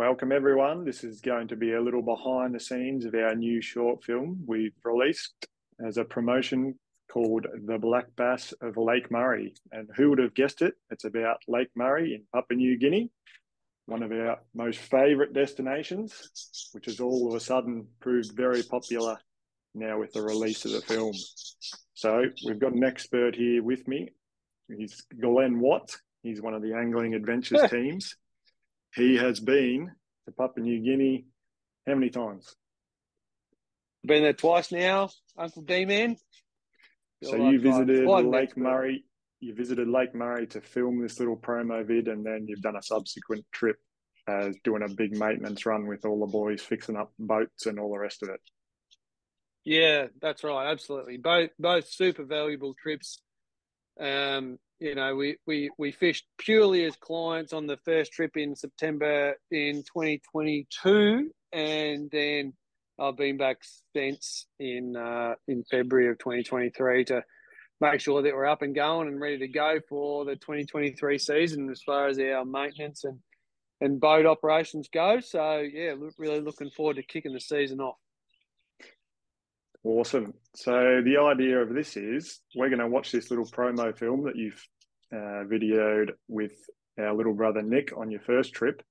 Welcome, everyone. This is going to be a little behind the scenes of our new short film we've released as a promotion called The Black Bass of Lake Murray. And who would have guessed it? It's about Lake Murray in Papua New Guinea, one of our most favourite destinations, which has all of a sudden proved very popular now with the release of the film. So we've got an expert here with me. He's Glenn Watt. He's one of the Angling Adventures teams. He has been to Papua New Guinea how many times? Been there twice now, Uncle D Man. So like you visited Lake Murray. You visited Lake Murray to film this little promo vid, and then you've done a subsequent trip as doing a big maintenance run with all the boys, fixing up boats and all the rest of it. Yeah, that's right. Absolutely, both both super valuable trips. Um, you know, we, we, we fished purely as clients on the first trip in September in 2022, and then I've been back since in uh, in February of 2023 to make sure that we're up and going and ready to go for the 2023 season as far as our maintenance and and boat operations go. So yeah, really looking forward to kicking the season off. Awesome. So the idea of this is we're going to watch this little promo film that you've uh, videoed with our little brother Nick on your first trip.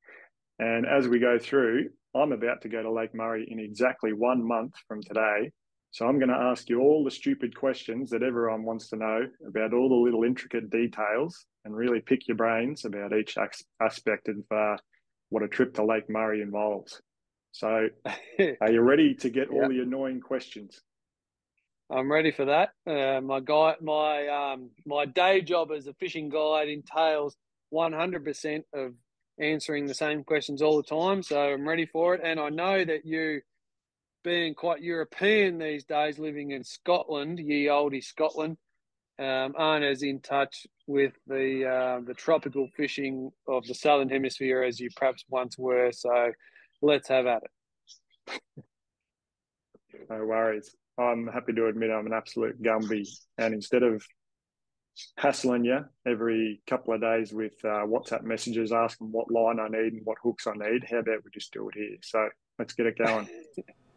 And as we go through, I'm about to go to Lake Murray in exactly one month from today. So I'm going to ask you all the stupid questions that everyone wants to know about all the little intricate details and really pick your brains about each aspect of uh, what a trip to Lake Murray involves. So, are you ready to get all the annoying questions? I'm ready for that. Uh, my guy, my um, my day job as a fishing guide entails 100% of answering the same questions all the time. So I'm ready for it, and I know that you, being quite European these days, living in Scotland, ye oldie Scotland, um, aren't as in touch with the uh, the tropical fishing of the southern hemisphere as you perhaps once were. So let's have at it. no worries. I'm happy to admit I'm an absolute Gumby, and instead of hassling you every couple of days with uh, WhatsApp messages asking what line I need and what hooks I need, how about we just do it here? So let's get it going.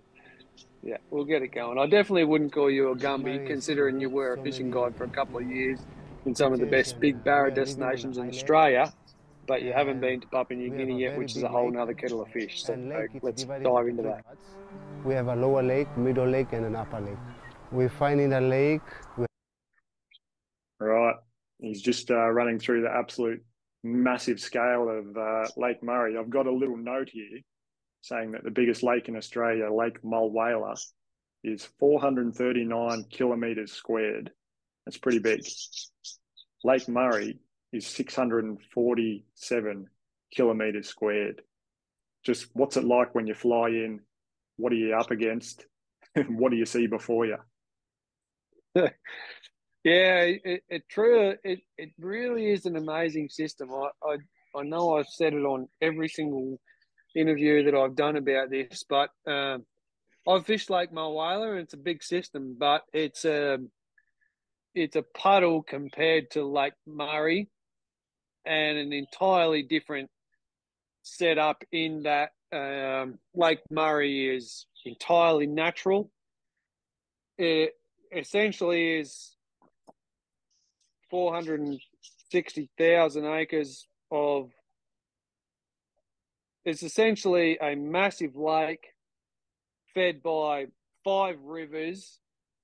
yeah, we'll get it going. I definitely wouldn't call you a Gumby, considering you were a fishing guide for a couple of years in some of the best big barra destinations in Australia but you haven't been to Papua New Guinea yet, which is a whole other kettle of fish. So let's dive into that. We have a lower lake, middle lake, and an upper lake. We find in the lake. Right, he's just uh, running through the absolute massive scale of uh, Lake Murray. I've got a little note here saying that the biggest lake in Australia, Lake Mulwala, is 439 kilometres squared. That's pretty big. Lake Murray is 647 kilometers squared. Just what's it like when you fly in? What are you up against? what do you see before you? yeah, it, it true. It it really is an amazing system. I, I I know I've said it on every single interview that I've done about this, but um, I've fished Lake Mulwala and it's a big system, but it's a um, it's a puddle compared to Lake Murray, and an entirely different setup in that um, Lake Murray is entirely natural. It essentially is 460,000 acres of. It's essentially a massive lake fed by five rivers,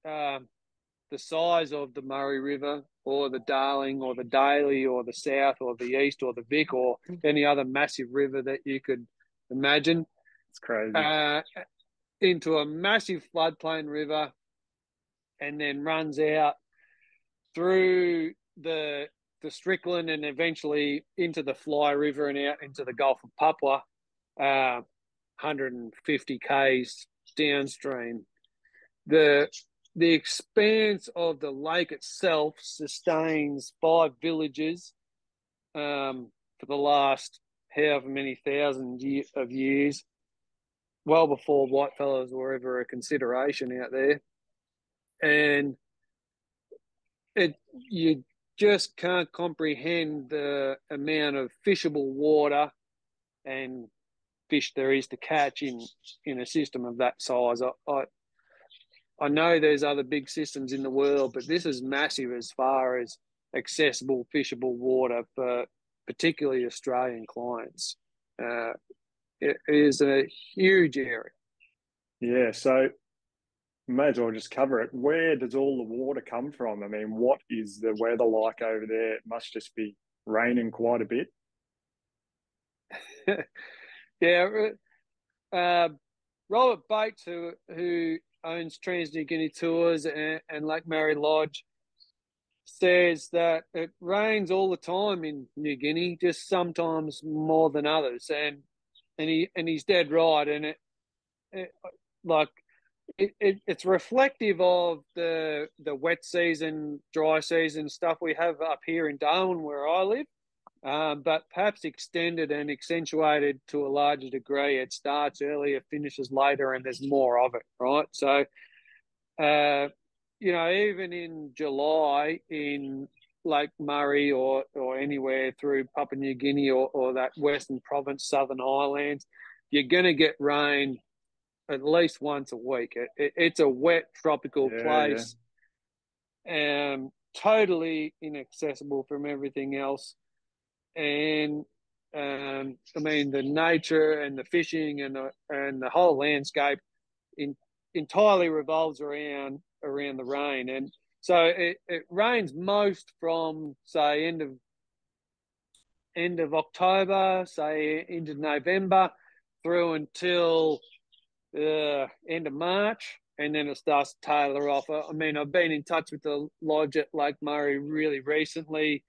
um, the size of the Murray River, or the Darling or the Daly or the South or the East or the Vic or any other massive river that you could imagine. It's crazy. Uh, into a massive floodplain river and then runs out through the the Strickland and eventually into the Fly River and out into the Gulf of Papua, uh, 150 k's downstream. The the expanse of the lake itself sustains five villages um, for the last however many thousand year, of years, well before whitefellows were ever a consideration out there. And it you just can't comprehend the amount of fishable water and fish there is to catch in in a system of that size. I, I I know there's other big systems in the world, but this is massive as far as accessible fishable water for particularly Australian clients. Uh, it is a huge area. Yeah, so may as well just cover it. Where does all the water come from? I mean, what is the weather like over there? It must just be raining quite a bit. yeah, uh, Robert Bates, who who owns Trans Niugini Tours and, and Lake Murray Lodge, says that it rains all the time in New Guinea, just sometimes more than others, and and he and he's dead right, and it, it like it, it, it's reflective of the the wet season, dry season stuff we have up here in Darwin, where I live, um, but perhaps extended and accentuated to a larger degree. It starts earlier, finishes later, and there's more of it, right? So, uh, you know, even in July in Lake Murray or or anywhere through Papua New Guinea or, or that Western Province, Southern Highlands, you're going to get rain at least once a week. It, it, it's a wet tropical yeah, place, yeah. Um, totally inaccessible from everything else. And um, I mean, the nature and the fishing and the and the whole landscape in, entirely revolves around around the rain. And so it, it rains most from say end of end of October, say into November, through until uh, end of March, and then it starts to tailor off. I mean, I've been in touch with the lodge at Lake Murray really recently,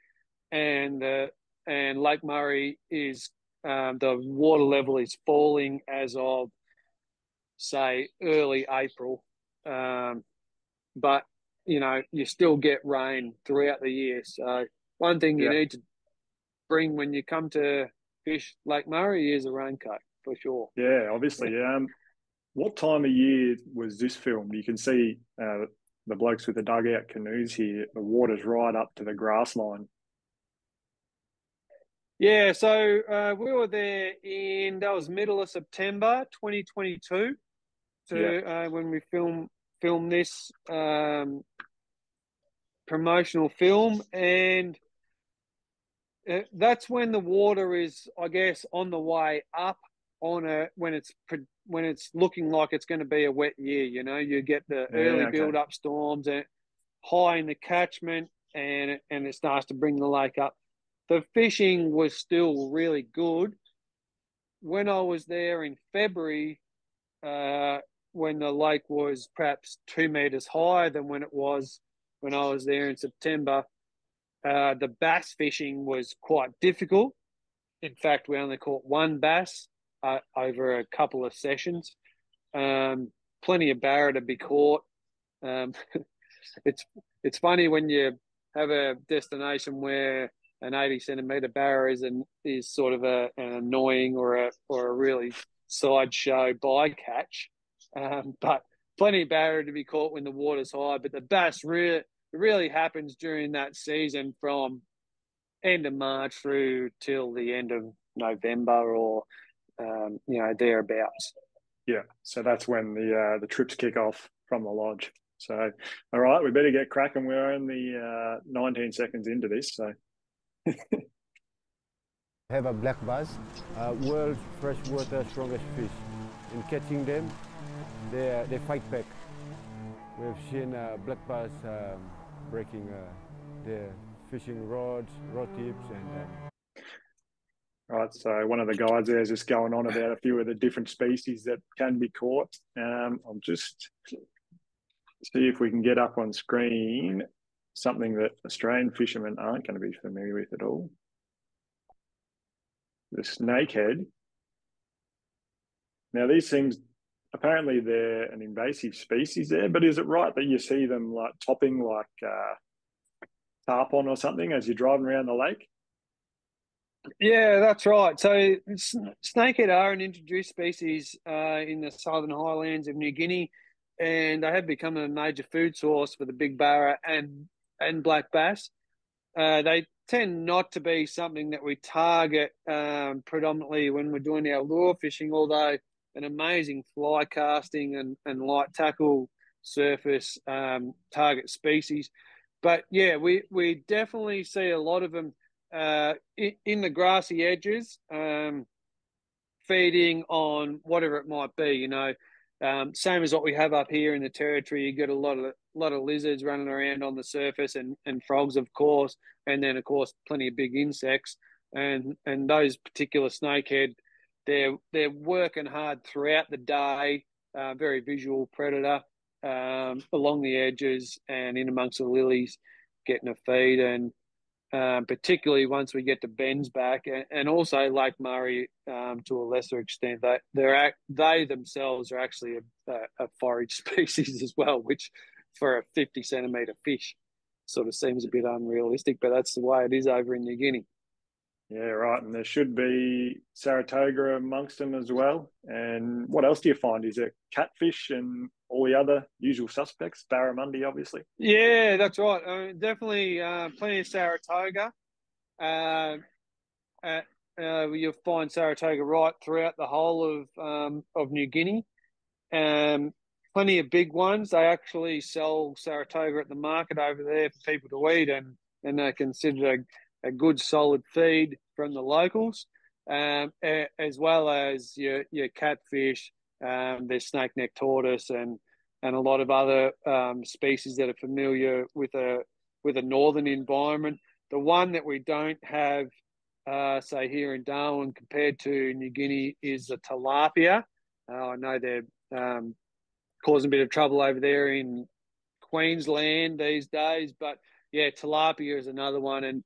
and uh, and Lake Murray is um, the water level is falling as of say early April, um, but you know you still get rain throughout the year. So one thing you yeah. need to bring when you come to fish Lake Murray is a raincoat for sure. Yeah, obviously. Um, what time of year was this filmed? You can see uh, the blokes with the dugout canoes here. The water's right up to the grass line. Yeah, so uh, we were there in that was middle of September, 2022, to yeah. uh, when we film film this um, promotional film, and uh, that's when the water is, I guess, on the way up on a when it's when it's looking like it's going to be a wet year. You know, you get the yeah, early okay. build up storms and high in the catchment, and and it starts to bring the lake up. The fishing was still really good. When I was there in February, uh, when the lake was perhaps two meters higher than when it was when I was there in September, uh, the bass fishing was quite difficult. In fact, we only caught one bass uh, over a couple of sessions. Um, plenty of barra to be caught. Um, it's it's funny when you have a destination where an 80 centimeter barra is an, is sort of a, an annoying or a or a really sideshow bycatch, um, but plenty of barra to be caught when the water's high. But the bass really really happens during that season from end of March through till the end of November or um, you know, thereabouts. Yeah, so that's when the uh, the trips kick off from the lodge. So, all right, we better get cracking. We're only uh, 19 seconds into this, so. have a black bass, uh, world's freshwater strongest fish. In catching them, they, they fight back. We've seen uh, black bass um, breaking uh, their fishing rods, rod tips, and um, Right, so one of the guys there is just going on about a few of the different species that can be caught. Um, I'll just see if we can get up on screen something that Australian fishermen aren't going to be familiar with at all. The snakehead. Now these things, apparently they're an invasive species there, but is it right that you see them like topping like uh, tarpon or something as you're driving around the lake? Yeah, that's right. So snakehead are an introduced species uh, in the southern highlands of New Guinea, and they have become a major food source for the big barra and and black bass. Uh, they tend not to be something that we target um, predominantly when we're doing our lure fishing, although an amazing fly casting and, and light tackle surface um, target species. But yeah, we, we definitely see a lot of them uh, in, in, the grassy edges, um, feeding on whatever it might be. You know, um, same as what we have up here in the territory. You get a lot of a lot of lizards running around on the surface, and, and frogs, of course, and then of course plenty of big insects. And and those particular snakehead, they're they're working hard throughout the day. Uh, very visual predator um, along the edges and in amongst the lilies, getting a feed. And um, particularly once we get to Bensbach, and, and also Lake Murray um, to a lesser extent. They they're they themselves are actually a, a, forage species as well, which for a fifty centimeter fish sort of seems a bit unrealistic, but that's the way it is over in New Guinea. Yeah, right. And there should be Saratoga amongst them as well. And what else do you find? Is it catfish and all the other usual suspects? Barramundi, obviously. Yeah, that's right. Uh, definitely uh, plenty of Saratoga. Uh, uh, uh, you'll find Saratoga right throughout the whole of um, of New Guinea. Um, plenty of big ones. They actually sell Saratoga at the market over there for people to eat, and and they're considered a a good solid feed from the locals, um, as well as your your catfish, um, there's snake neck tortoise, and and a lot of other um, species that are familiar with a with a northern environment. The one that we don't have, uh, say here in Darwin, compared to New Guinea, is the tilapia. Uh, I know they're um, causing a bit of trouble over there in Queensland these days, but yeah, tilapia is another one, and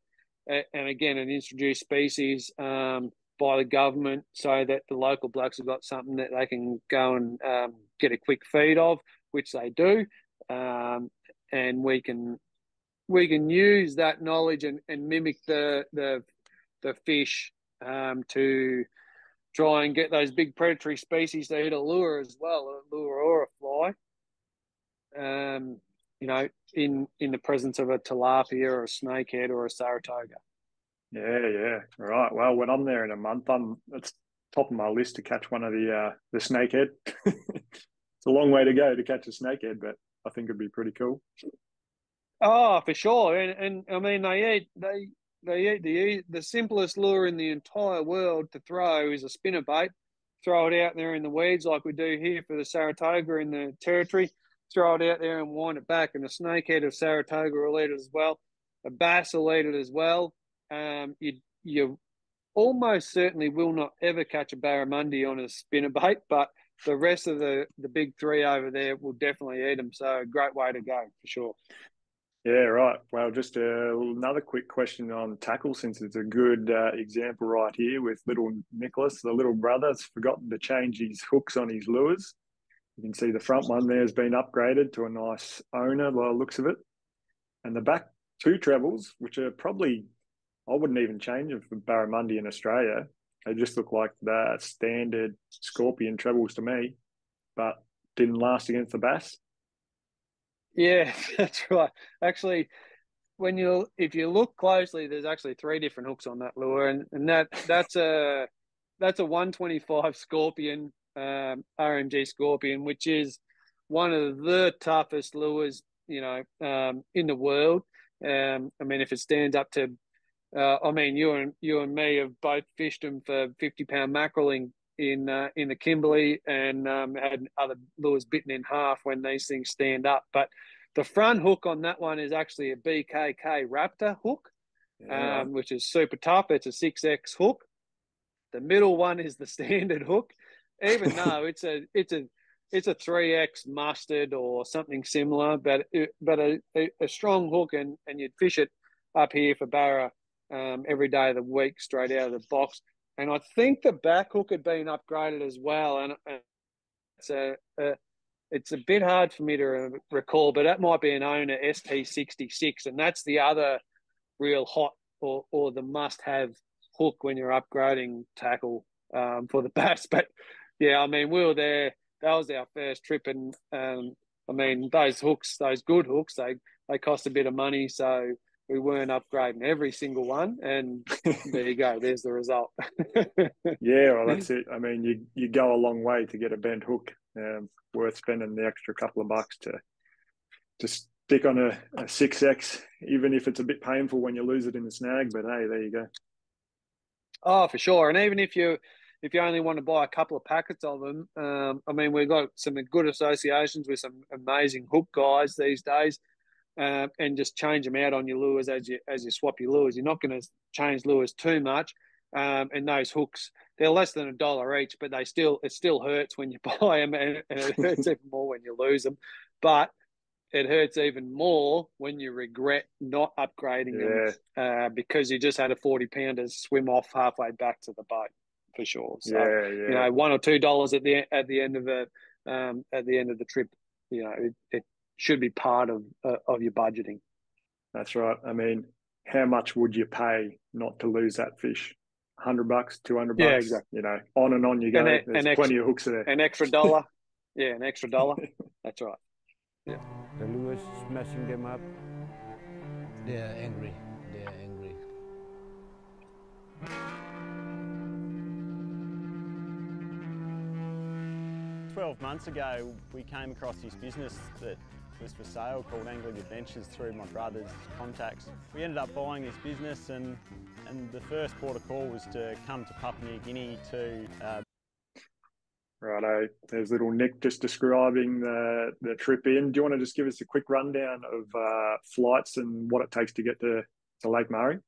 and again, an introduced species um, by the government so that the local blokes have got something that they can go and um, get a quick feed of, which they do. Um, and we can we can use that knowledge and, and mimic the the the fish um, to try and get those big predatory species to hit a lure as well, a lure or a fly. Um, you know, in in the presence of a tilapia or a snakehead or a saratoga. Yeah, yeah, right. Well, when I'm there in a month, I'm it's top of my list to catch one of the uh, the snakehead. it's a long way to go to catch a snakehead, but I think it'd be pretty cool. Oh, for sure, and and I mean they eat they they the the simplest lure in the entire world to throw is a spinner bait. Throw it out there in the weeds like we do here for the Saratoga in the territory throw it out there and wind it back. And a snakehead of Saratoga will eat it as well. A bass will eat it as well. Um, you you almost certainly will not ever catch a barramundi on a spinner bait, but the rest of the the big three over there will definitely eat them. So great way to go for sure. Yeah, right. Well, just uh, another quick question on tackle, since it's a good uh, example right here with little Nicholas, the little brother, has forgotten to change his hooks on his lures. You can see the front one there has been upgraded to a nice owner by the looks of it. And the back two trebles, which are probably, I wouldn't even change them for Barramundi in Australia. They just look like the standard Scorpion trebles to me, but didn't last against the bass. Yeah, that's right. Actually, when you if you look closely, there's actually three different hooks on that lure, and, and that that's a that's a 125 Scorpion um, RMG Scorpion, which is one of the toughest lures, you know, um, in the world. Um, I mean, if it stands up to, uh, I mean, you and you and me have both fished them for fifty pound mackerel in in, uh, in the Kimberley and um, had other lures bitten in half when these things stand up. But the front hook on that one is actually a BKK Raptor hook, yeah. um, which is super tough. It's a six X hook. The middle one is the standard hook, even though it's a it's a it's a three X Mustad or something similar, but but a, a, strong hook and and you'd fish it up here for barra um, every day of the week straight out of the box. And I think the back hook had been upgraded as well, and, and it's a, a it's a bit hard for me to recall, but that might be an owner ST66, and that's the other real hot or, or the must have hook when you're upgrading tackle um, for the bass. But yeah, I mean, we were there. That was our first trip, and um, I mean, those hooks, those good hooks, they they cost a bit of money, so we weren't upgrading every single one, and there you go. There's the result. yeah, well, that's it. I mean, you you go a long way to get a bent hook. Um, worth spending the extra couple of bucks to to stick on a, a 6x, even if it's a bit painful when you lose it in the snag. But hey, there you go. Oh, for sure. And even if you if you only want to buy a couple of packets of them, um, I mean, we've got some good associations with some amazing hook guys these days, uh, and just change them out on your lures as you as you swap your lures. You're not going to change lures too much, um, and those hooks they're less than a dollar each, but they still it still hurts when you buy them, and, and it hurts even more when you lose them. But it hurts even more when you regret not upgrading yeah. them uh, because you just had a 40 pounder swim off halfway back to the boat for sure. So, yeah, yeah. you know, one or two dollars at the at the end of it, um, at the end of the trip, you know, it, it should be part of uh, of your budgeting. That's right. I mean, how much would you pay not to lose that fish? Hundred bucks, two hundred bucks. Yeah, exactly. You know, on and on you go. An, There's an plenty extra, of hooks there. An extra dollar. yeah, an extra dollar. That's right. Yeah. The lures smashing them up. They're angry. They're angry. 12 months ago, we came across this business that was for sale called Angling Adventures through my brother's contacts. We ended up buying this business and, and the first port of call was to come to Papua New Guinea to uh, Righto, there's little Nick just describing the, the trip in. Do you want to just give us a quick rundown of uh, flights and what it takes to get to, to Lake Murray?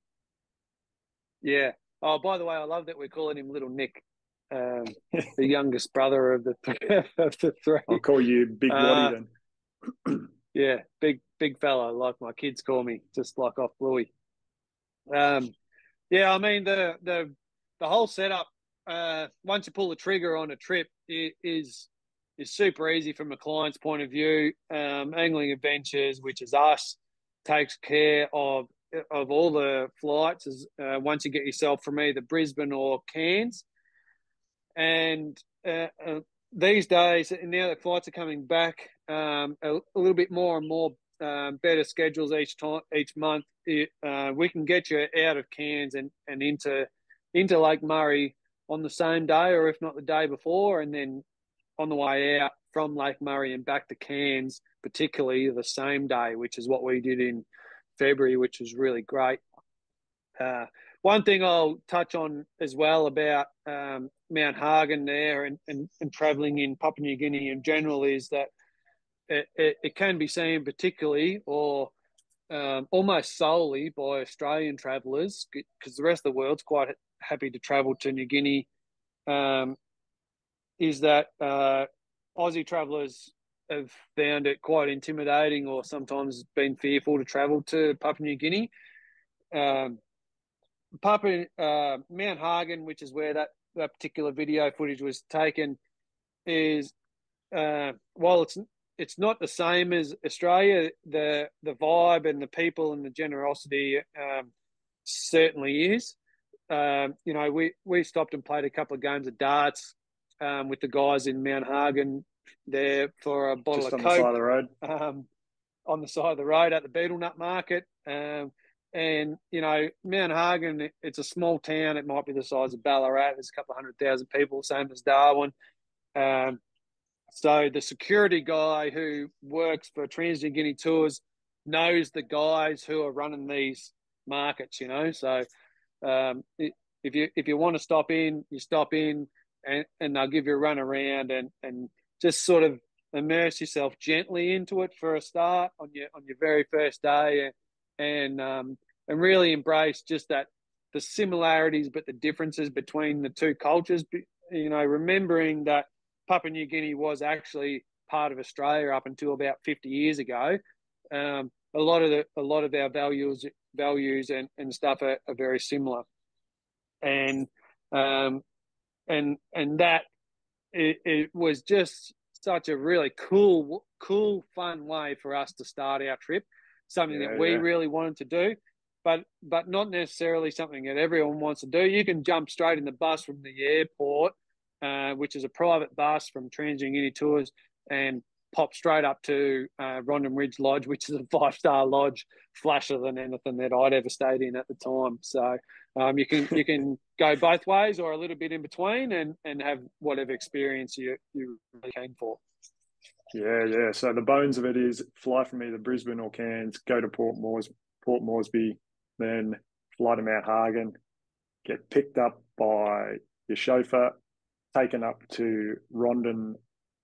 Yeah. Oh, by the way, I love that we're calling him Little Nick um, the youngest brother of the of the three. I'll call you Big Waddy uh, then. Yeah, big big fellow, like my kids call me, just like off Bluey. Um, yeah, I mean the the the whole setup. Uh, once you pull the trigger on a trip, it is is super easy from a client's point of view. Um, Angling Adventures, which is us, takes care of of all the flights. As uh, once you get yourself from either Brisbane or Cairns, and uh, uh, these days, now the flights are coming back um, a, a, little bit more and more um, better schedules each time each month. It, uh, we can get you out of Cairns and, and into into Lake Murray on the same day, or if not the day before, and then on the way out from Lake Murray and back to Cairns, particularly the same day, which is what we did in February, which was really great. Uh, one thing I'll touch on as well about um, Mount Hagen there and, and, and traveling in Papua New Guinea in general is that it, it, it can be seen particularly or um, almost solely by Australian travellers because the rest of the world's quite happy to travel to New Guinea. Um, is that uh, Aussie travellers have found it quite intimidating or sometimes been fearful to travel to Papua New Guinea. Um, Papua uh, Mount Hagen, which is where that that particular video footage was taken is uh, while it's it's not the same as Australia, the the vibe and the people and the generosity um, certainly is. Um, you know, we we stopped and played a couple of games of darts um, with the guys in Mount Hagen there for a bottle Just of on coke the side of the road. Um, on the side of the road at the Betel Nut Market. And, you know, Mount Hagen, it's a small town. It might be the size of Ballarat. There's a couple of hundred thousand people, same as Darwin. Um, so the security guy who works for Trans Niugini Tours knows the guys who are running these markets, you know. So um, if you if you want to stop in, you stop in and, and they'll give you a run around and, and just sort of immerse yourself gently into it for a start on your on your very first day and um, and really embrace just that the similarities but the differences between the two cultures. You know, remembering that Papua New Guinea was actually part of Australia up until about 50 years ago. Um, a lot of the a lot of our values values and, and stuff are, are very similar, and um, and and that it, it was just such a really cool cool fun way for us to start our trip something yeah, that we yeah. really wanted to do, but but not necessarily something that everyone wants to do. You can jump straight in the bus from the airport, uh, which is a private bus from Trans New Tours, and pop straight up to uh, Rondon Ridge Lodge, which is a five star lodge, flasher than anything that I'd ever stayed in at the time. So um, you can you can go both ways or a little bit in between, and and have whatever experience you you really keen for. Yeah, yeah. So the bones of it is fly from either Brisbane or Cairns, go to Port Moors, Port Moresby, then fly to Mount Hagen, get picked up by your chauffeur, taken up to Rondon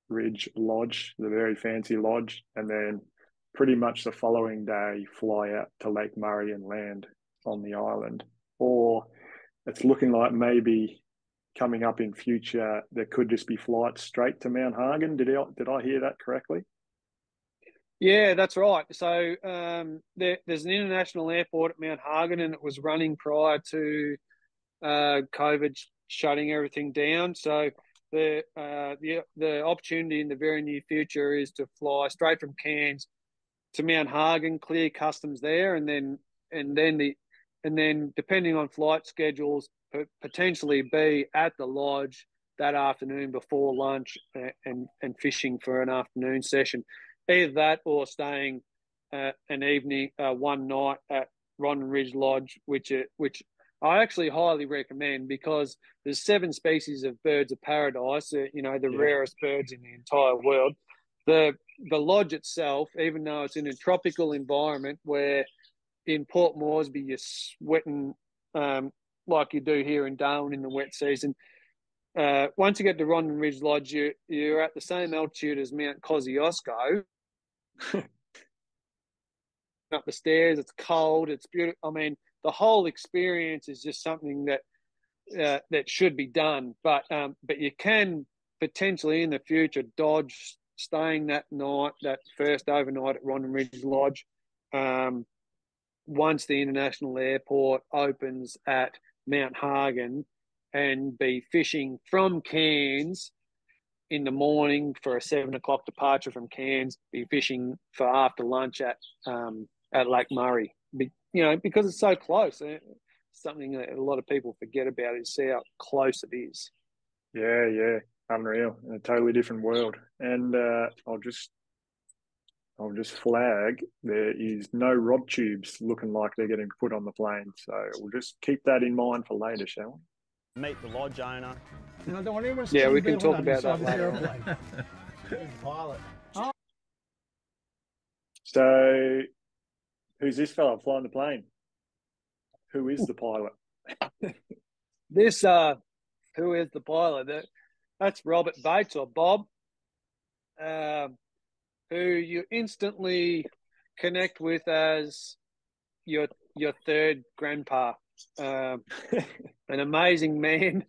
Ridge Lodge, the very fancy lodge, and then pretty much the following day fly out to Lake Murray and land on the island. Or it's looking like maybe coming up in future there could just be flights straight to Mount Hagen. Did I did I hear that correctly? Yeah, that's right. So um, there, there's an international airport at Mount Hagen, and it was running prior to uh, COVID shutting everything down. So the uh, the the opportunity in the very near future is to fly straight from Cairns to Mount Hagen, clear customs there, and then and then the and then depending on flight schedules, potentially be at the lodge that afternoon before lunch and and, fishing for an afternoon session either that or staying uh, an evening, uh, one night at Rondon Ridge Lodge, which it, which I actually highly recommend because there's seven species of birds of paradise. Uh, you know, the yeah. rarest birds in the entire world. The the lodge itself, even though it's in a tropical environment where in Port Moresby you're sweating um, like you do here in Darwin in the wet season. Uh, once you get to Rondon Ridge Lodge, you, you're at the same altitude as Mount Kosciuszko, up the stairs. It's cold. It's beautiful. I mean, the whole experience is just something that uh, that should be done. But um, but you can potentially in the future dodge staying that night, that first overnight at Rondon Ridge Lodge. Um, once the international airport opens at Mount Hagen, and be fishing from Cairns in the morning for a seven o'clock departure from Cairns, be fishing for after lunch at um, at Lake Murray. Be, you know, because it's so close. Eh, something that a lot of people forget about is see how close it is. Yeah, yeah, unreal, in a totally different world. And uh, I'll just I'll just flag there is no rod tubes looking like they're getting put on the plane. So we'll just keep that in mind for later, shall we? Meet the lodge owner, and I don't want anyone yeah, we can talk about that later. pilot. Oh. So, who's this fella flying the plane? Who is the pilot? this, uh, who is the pilot? That's Robert Bates or Bob, um, who you instantly connect with as your your third grandpa. Um, an amazing man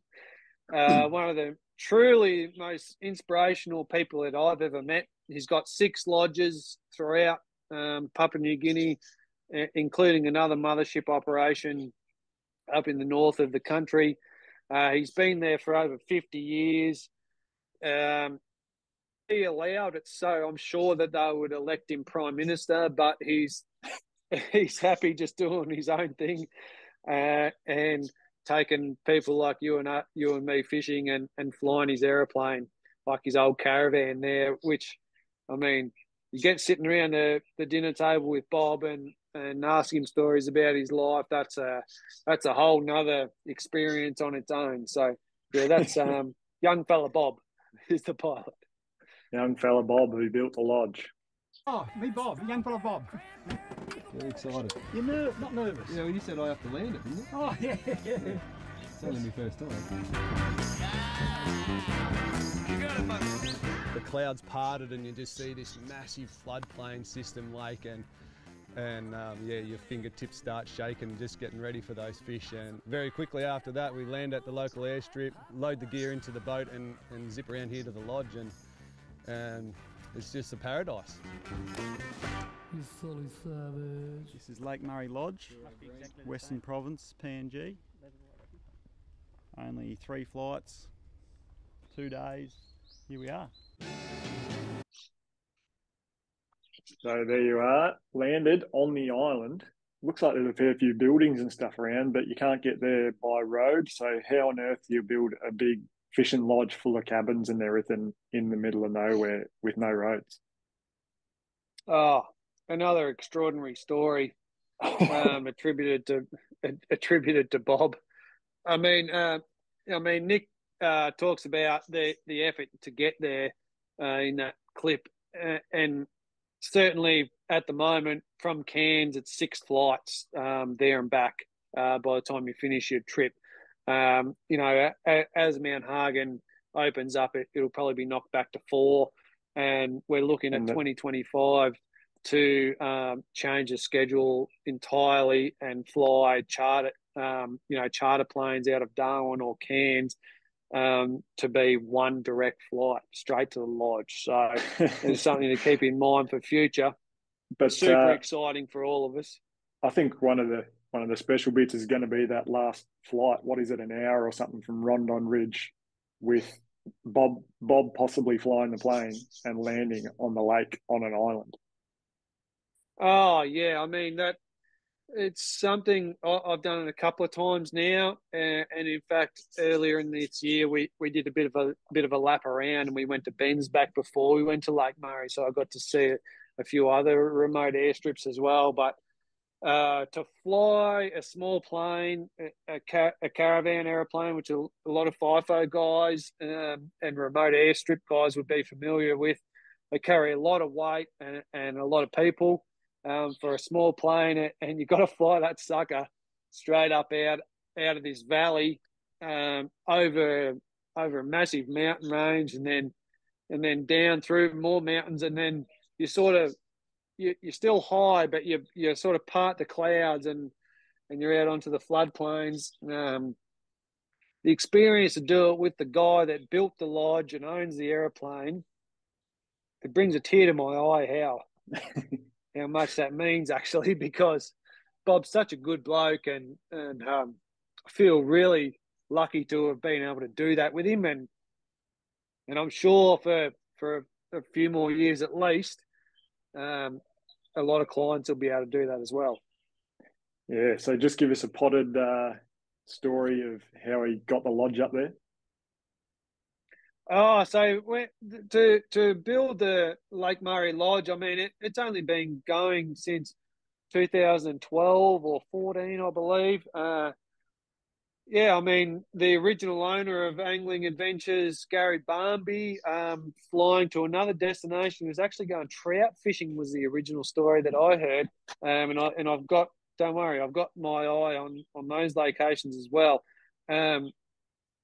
uh, one of the truly most inspirational people that I've ever met. He's got six lodges throughout um, Papua New Guinea, including another mothership operation up in the north of the country. Uh, he's been there for over 50 years. Um, he allowed it so I'm sure that they would elect him prime minister, but he's he's happy just doing his own thing. Uh, and taking people like you and uh, you and me fishing and, and flying his aeroplane like his old caravan there, which I mean, you get sitting around the, the dinner table with Bob and, and asking stories about his life. That's a that's a whole nother experience on its own. So yeah, that's um young fella Bob is the pilot. Young fella Bob who built the lodge. Oh, me Bob, young fella Bob. Very excited. You're ner- not nervous? Yeah, well, you said I have to land it, didn't you? Oh, yeah, yeah. It's only my first time. The clouds parted and you just see this massive floodplain system lake and and um, yeah, your fingertips start shaking, just getting ready for those fish. And very quickly after that, we land at the local airstrip, load the gear into the boat, and, and zip around here to the lodge, and and it's just a paradise. You silly savage. This is Lake Murray Lodge, Western Province, PNG. Only three flights, two days. Here we are. So there you are, landed on the island. Looks like there's a fair few buildings and stuff around, but you can't get there by road. So how on earth do you build a big fishing lodge full of cabins and everything in the middle of nowhere with no roads? Oh, another extraordinary story um, attributed to attributed to Bob. I mean, uh, I mean, Nick uh, talks about the the effort to get there uh, in that clip, uh, and certainly at the moment from Cairns, it's six flights um, there and back uh, by the time you finish your trip. Um, you know, as Mount Hagen opens up, it, it'll probably be knocked back to four, and we're looking at 2025 to um, change the schedule entirely and fly charter, um, you know, charter planes out of Darwin or Cairns um, to be one direct flight straight to the lodge. So it's something to keep in mind for future. But super uh, exciting for all of us. I think one of the one of the special bits is going to be that last flight. What is it, an hour or something from Rondon Ridge, with Bob Bob possibly flying the plane and landing on the lake on an island. Oh yeah, I mean that it's something I've done it a couple of times now, and, in fact, earlier in this year we, we did a bit of a bit of a lap around, and we went to Bensbach before we went to Lake Murray, so I got to see a few other remote airstrips as well. But uh, to fly a small plane, a, a, a, caravan aeroplane, which a, a lot of FIFO guys um, and remote airstrip guys would be familiar with, they carry a lot of weight and, and a lot of people um, for a small plane, and you've got to fly that sucker straight up out out of this valley um, over over a massive mountain range, and then and then down through more mountains, and then you sort of you, you're still high, but you you sort of part the clouds and and you're out onto the floodplains. Um, the experience to do it with the guy that built the lodge and owns the aeroplane, it brings a tear to my eye. How how much that means actually, because Bob's such a good bloke, and and um, I feel really lucky to have been able to do that with him, and and I'm sure for for a, a few more years at least, um, a lot of clients will be able to do that as well. Yeah, so just give us a potted uh, story of how he got the lodge up there. Oh, so to to build the Lake Murray Lodge, I mean, it, it's only been going since 2012 or 14, I believe. Uh, yeah, I mean, the original owner of Angling Adventures, Gary Barmby, um, flying to another destination, he was actually going trout fishing. Was the original story that I heard, um, and I and I've got don't worry, I've got my eye on on those locations as well. Um,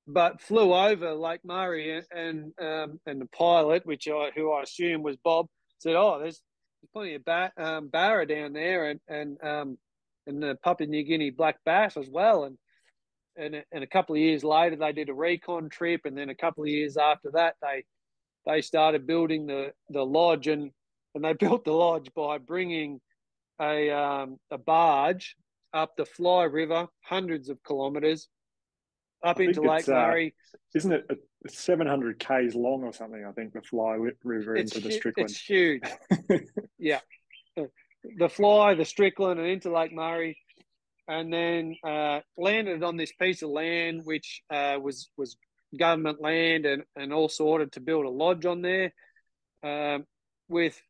but flew over Lake Murray and um, and the pilot, which I who I assume was Bob, said, "Oh, there's, there's plenty of ba- um, barra down there, and and um, and the Papua New Guinea black bass as well." And and and a couple of years later, they did a recon trip, and then a couple of years after that, they they started building the the lodge, and and they built the lodge by bringing a um, a barge up the Fly River, hundreds of kilometres up into Lake uh, Murray. isn't it 700 k's long or something? I think the Fly River it's into the Strickland. It's huge. yeah, the Fly, the Strickland, and into Lake Murray, and then uh, landed on this piece of land which uh, was was government land and and all sorted to build a lodge on there, um, with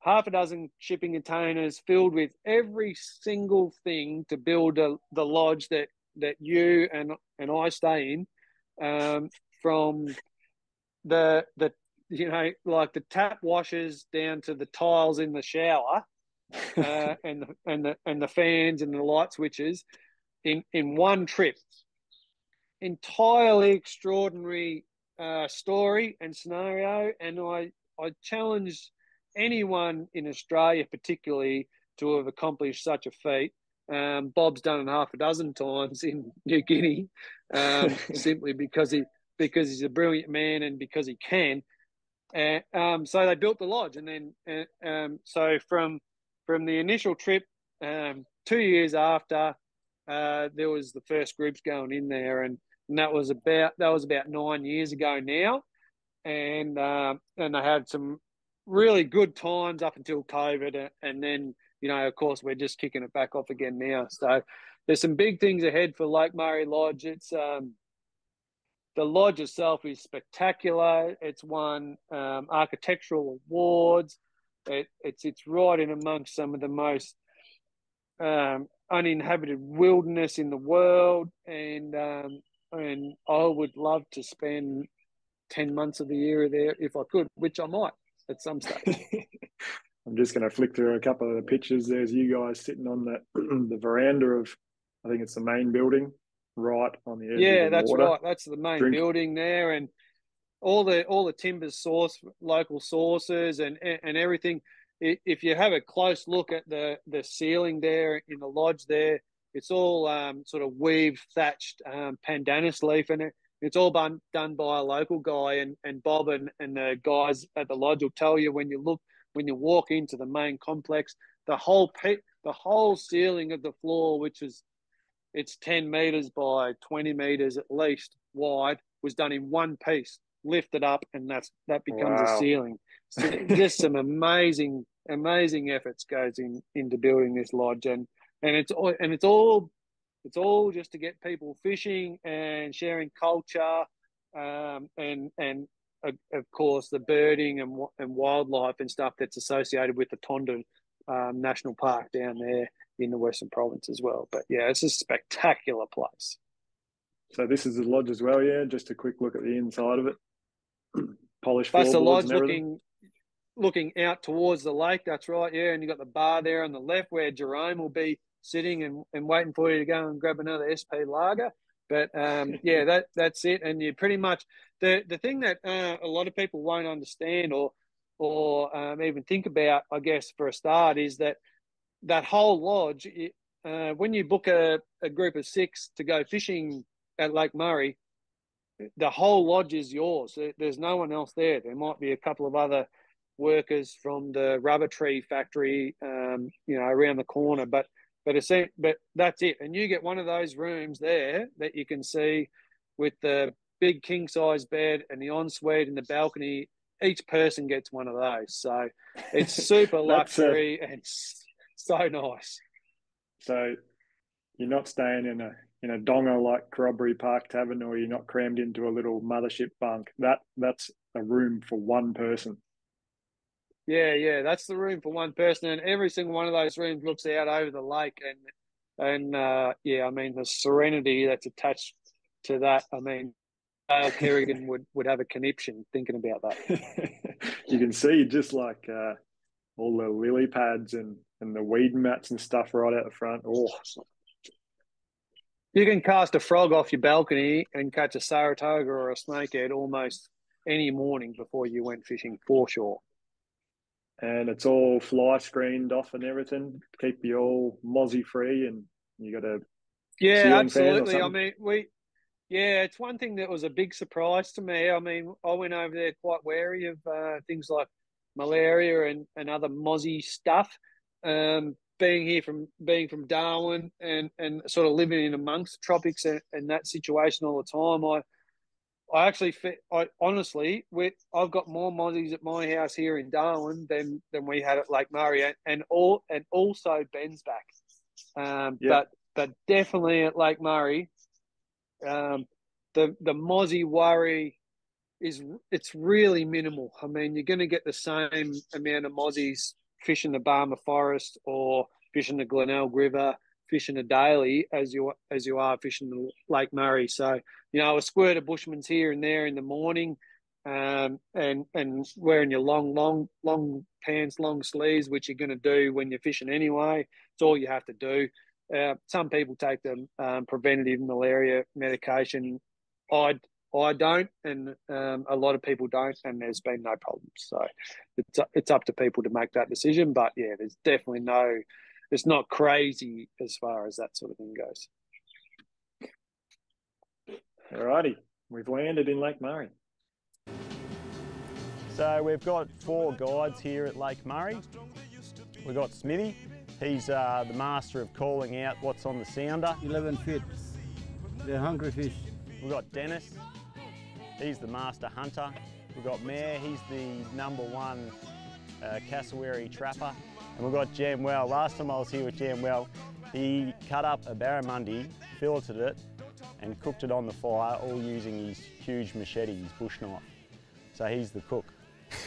half a dozen shipping containers filled with every single thing to build a, the lodge that that you and and I stay in, um, from the the you know like the tap washers down to the tiles in the shower, uh, and the and the and the fans and the light switches, in in one trip. Entirely extraordinary uh, story and scenario, and I I challenge anyone in Australia, particularly, to have accomplished such a feat. Um, Bob's done it half a dozen times in New Guinea, um, simply because he because he's a brilliant man and because he can. And um, so they built the lodge, and then uh, um, so from from the initial trip, um, two years after, uh, there was the first groups going in there, and, and that was about that was about nine years ago now, and uh, and they had some really good times up until COVID, and then you know, of course, we're just kicking it back off again now. So there's some big things ahead for Lake Murray Lodge. It's um, the lodge itself is spectacular. It's won um, architectural awards. It, it's it's right in amongst some of the most um, uninhabited wilderness in the world, and um, and I would love to spend ten months of the year there if I could, which I might at some stage. I'm just going to flick through a couple of the pictures. There's you guys sitting on the the veranda of, I think it's the main building, right on the edge. yeah, of the that's water. right. That's the main Drink- building there, and all the all the timbers source local sources and and everything. If you have a close look at the the ceiling there in the lodge there, it's all um, sort of weave thatched um, pandanus leaf, and it, it's all done done by a local guy. And and Bob and, and the guys at the lodge will tell you when you look when you walk into the main complex, the whole pe- the whole ceiling of the floor, which is it's 10 meters by 20 meters at least wide was done in one piece lifted up and that's that becomes Wow. a ceiling so just some amazing amazing efforts goes in into building this lodge and and it's all and it's all it's all just to get people fishing and sharing culture um, and and of, of course the birding and and wildlife and stuff that's associated with the Tonda um, National Park down there in the Western Province as well. But yeah, it's a spectacular place. So this is the lodge as well, yeah. Just a quick look at the inside of it. Polished That's the lodge looking looking out towards the lake. That's right, yeah. And you've got the bar there on the left where Jerome will be sitting and, and waiting for you to go and grab another SP lager. But um, yeah, that that's it. And you pretty much the the thing that uh, a lot of people won't understand or or um, even think about, I guess, for a start, is that that whole lodge. It, uh, when you book a, a group of six to go fishing at Lake Murray, the whole lodge is yours. There's no one else there. There might be a couple of other workers from the rubber tree factory, um, you know, around the corner, but but it's but that's it. And you get one of those rooms there that you can see with the big king size bed and the ensuite and the balcony. Each person gets one of those, so it's super uh, luxury and so nice. So you're not staying in a in a donga like Corroboree Park Tavern, or you're not crammed into a little mothership bunk. That that's a room for one person. Yeah, yeah, that's the room for one person, and every single one of those rooms looks out over the lake, and and uh, yeah, I mean the serenity that's attached to that. I mean, Dale Kerrigan would would have a conniption thinking about that. you can see just like uh, all the lily pads and and the weed mats and stuff right out the front. Oh, You can cast a frog off your balcony and catch a Saratoga or a snakehead almost any morning before you went fishing for sure. and it's all fly screened off and everything. Keep you all mozzie free, and you got a Yeah, ceiling fan or absolutely. I mean, we, yeah, it's one thing that was a big surprise to me. I mean, I went over there quite wary of uh, things like malaria and, and other mozzie stuff. Um, being here from being from Darwin and, and sort of living in amongst the tropics and, and that situation all the time, I I actually, I honestly, we, I've got more mozzies at my house here in Darwin than than we had at Lake Murray, and, and all and also Bensbach. Um, Yeah. But but definitely at Lake Murray, um, the the mozzie worry is it's really minimal. I mean, you're going to get the same amount of mozzies fishing the Barmer Forest or fishing the Glenelg River, fishing the Daly as you as you are fishing the Lake Murray. So you know, a squirt of Bushman's here and there in the morning, um, and and wearing your long long long pants, long sleeves, which you're going to do when you're fishing anyway. It's all you have to do. Uh, some people take the um, preventative malaria medication. I I don't, and um, a lot of people don't, and there's been no problems. So it's it's up to people to make that decision. But yeah, there's definitely no, it's not crazy as far as that sort of thing goes. Alrighty, we've landed in Lake Murray. So we've got four guides here at Lake Murray. We've got Smithy. He's uh, the master of calling out what's on the sounder. 11 feet. They're hungry fish. We've got Dennis. He's the master hunter. We've got Mayor. He's the number one uh, cassowary trapper. And we've got Jam Well. Last time I was here with Jam Well, he cut up a barramundi, filleted it, and cooked it on the fire, all using his huge machete, his bush knife. So he's the cook.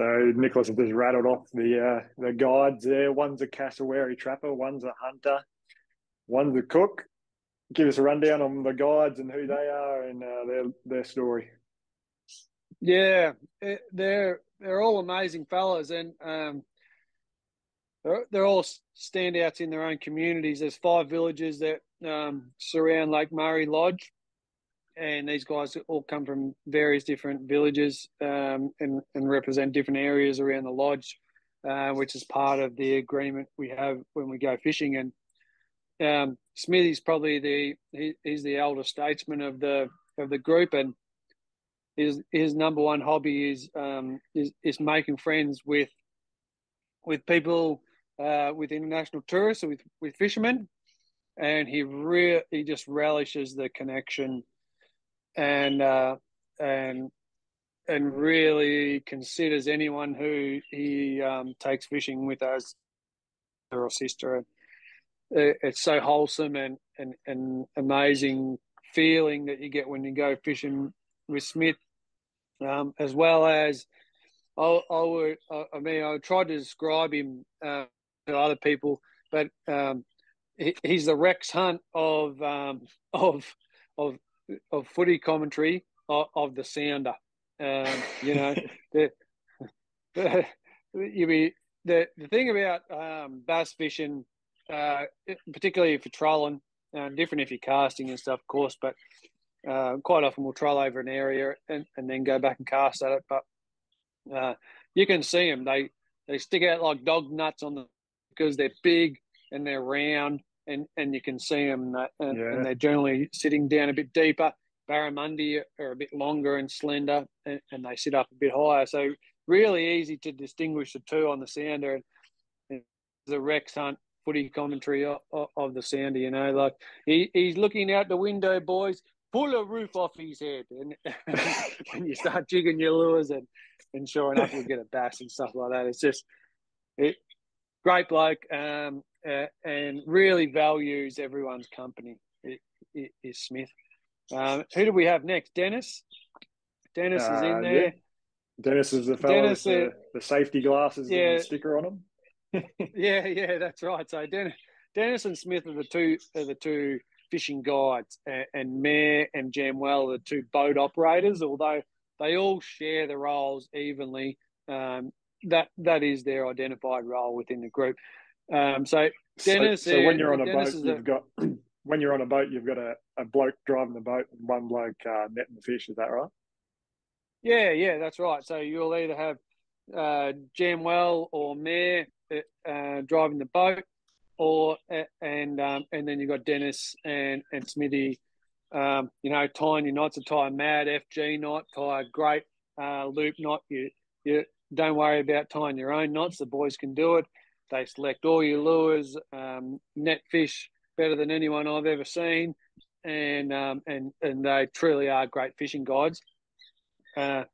so Nicholas has just rattled off the uh, the guides there. One's a cassowary trapper, one's a hunter, one's a cook. Give us a rundown on the guides and who they are and uh, their their story. Yeah, it, they're they're all amazing fellas, and um, they're, they're all standouts in their own communities. There's five villages that um, surround Lake Murray Lodge, and these guys all come from various different villages um, and, and represent different areas around the lodge, uh, which is part of the agreement we have when we go fishing. And um, Smithy's probably the he, he's the elder statesman of the of the group, and his his number one hobby is um, is, is making friends with with people uh, with international tourists with with fishermen, and he re- he just relishes the connection, and uh, and and really considers anyone who he um, takes fishing with as brother or sister. It's so wholesome and, and, and amazing feeling that you get when you go fishing with Smith, um, as well as I, I would, I mean, I tried to describe him uh, to other people, but um, he, he's the Rex Hunt of um, of of of footy commentary of, of the sounder. Um, you know, the, the, you be the the thing about um, bass fishing, uh, particularly for trolling, uh, different if you're casting and stuff, of course, but uh, quite often we'll troll over an area and, and then go back and cast at it. But uh, you can see them; they they stick out like dog nuts on the because they're big and they're round, and and you can see them, and, Yeah. and they're generally sitting down a bit deeper. Barramundi are a bit longer and slender, and, and they sit up a bit higher. So really easy to distinguish the two on the sounder. And, and the Rex Hunt footy commentary of, of the sounder, you know, like he, he's looking out the window, boys. Pull a roof off his head, and when you start jigging your lures, and and sure enough, you'll get a bass and stuff like that. It's just it, great bloke, um, uh, and really values everyone's company. It, it, is Smith. Um, who do we have next? Dennis. Dennis is Uh, in there. yeah. Dennis is the fellow Dennis, with the, uh, the safety glasses yeah. and the sticker on them. Yeah, yeah, that's right. So Dennis, Dennis and Smith are the two are the two fishing guides, and, and Mayor and Jamwell are the two boat operators. Although they all share the roles evenly, um, that that is their identified role within the group. Um, so So- Dennis, so, when uh, you're on a Dennis boat, you've got when you're on a boat, you've got a, a bloke driving the boat and one bloke uh, netting the fish. Is that right? Yeah, yeah, that's right. So you'll either have uh, Jamwell or Mayor uh, uh, driving the boat, or uh, and um, and then you've got Dennis and and Smithy, um, you know, tying your knots, a tie mad FG knot, tie great uh, loop knot. You you don't worry about tying your own knots. The boys can do it. They select all your lures, um, net fish better than anyone I've ever seen, and um, and and they truly are great fishing guides. Uh,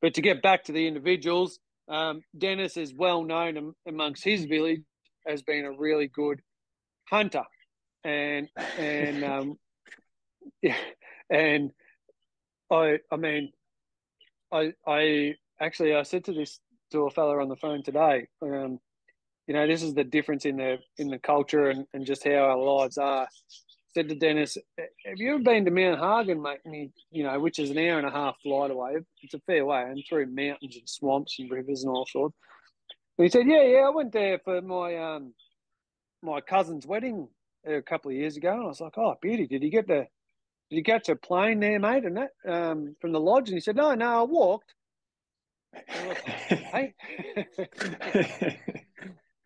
but to get back to the individuals, um, Dennis is well known am- amongst his village as being a really good hunter, and and um, yeah, and I I mean, I I actually I said to this to a fella on the phone today. Um, you know, this is the difference in the in the culture and, and just how our lives are. Said to Dennis, "Have you ever been to Mount Hagen, mate? And he, you know, which is an hour and a half flight away. It's a fair way, and through mountains and swamps and rivers and all sorts." And he said, "Yeah, yeah, I went there for my um my cousin's wedding a couple of years ago." And I was like, "Oh, beauty! Did you get the did you catch a plane there, mate? And that um from the lodge?" And he said, "No, no, I walked." I like, hey.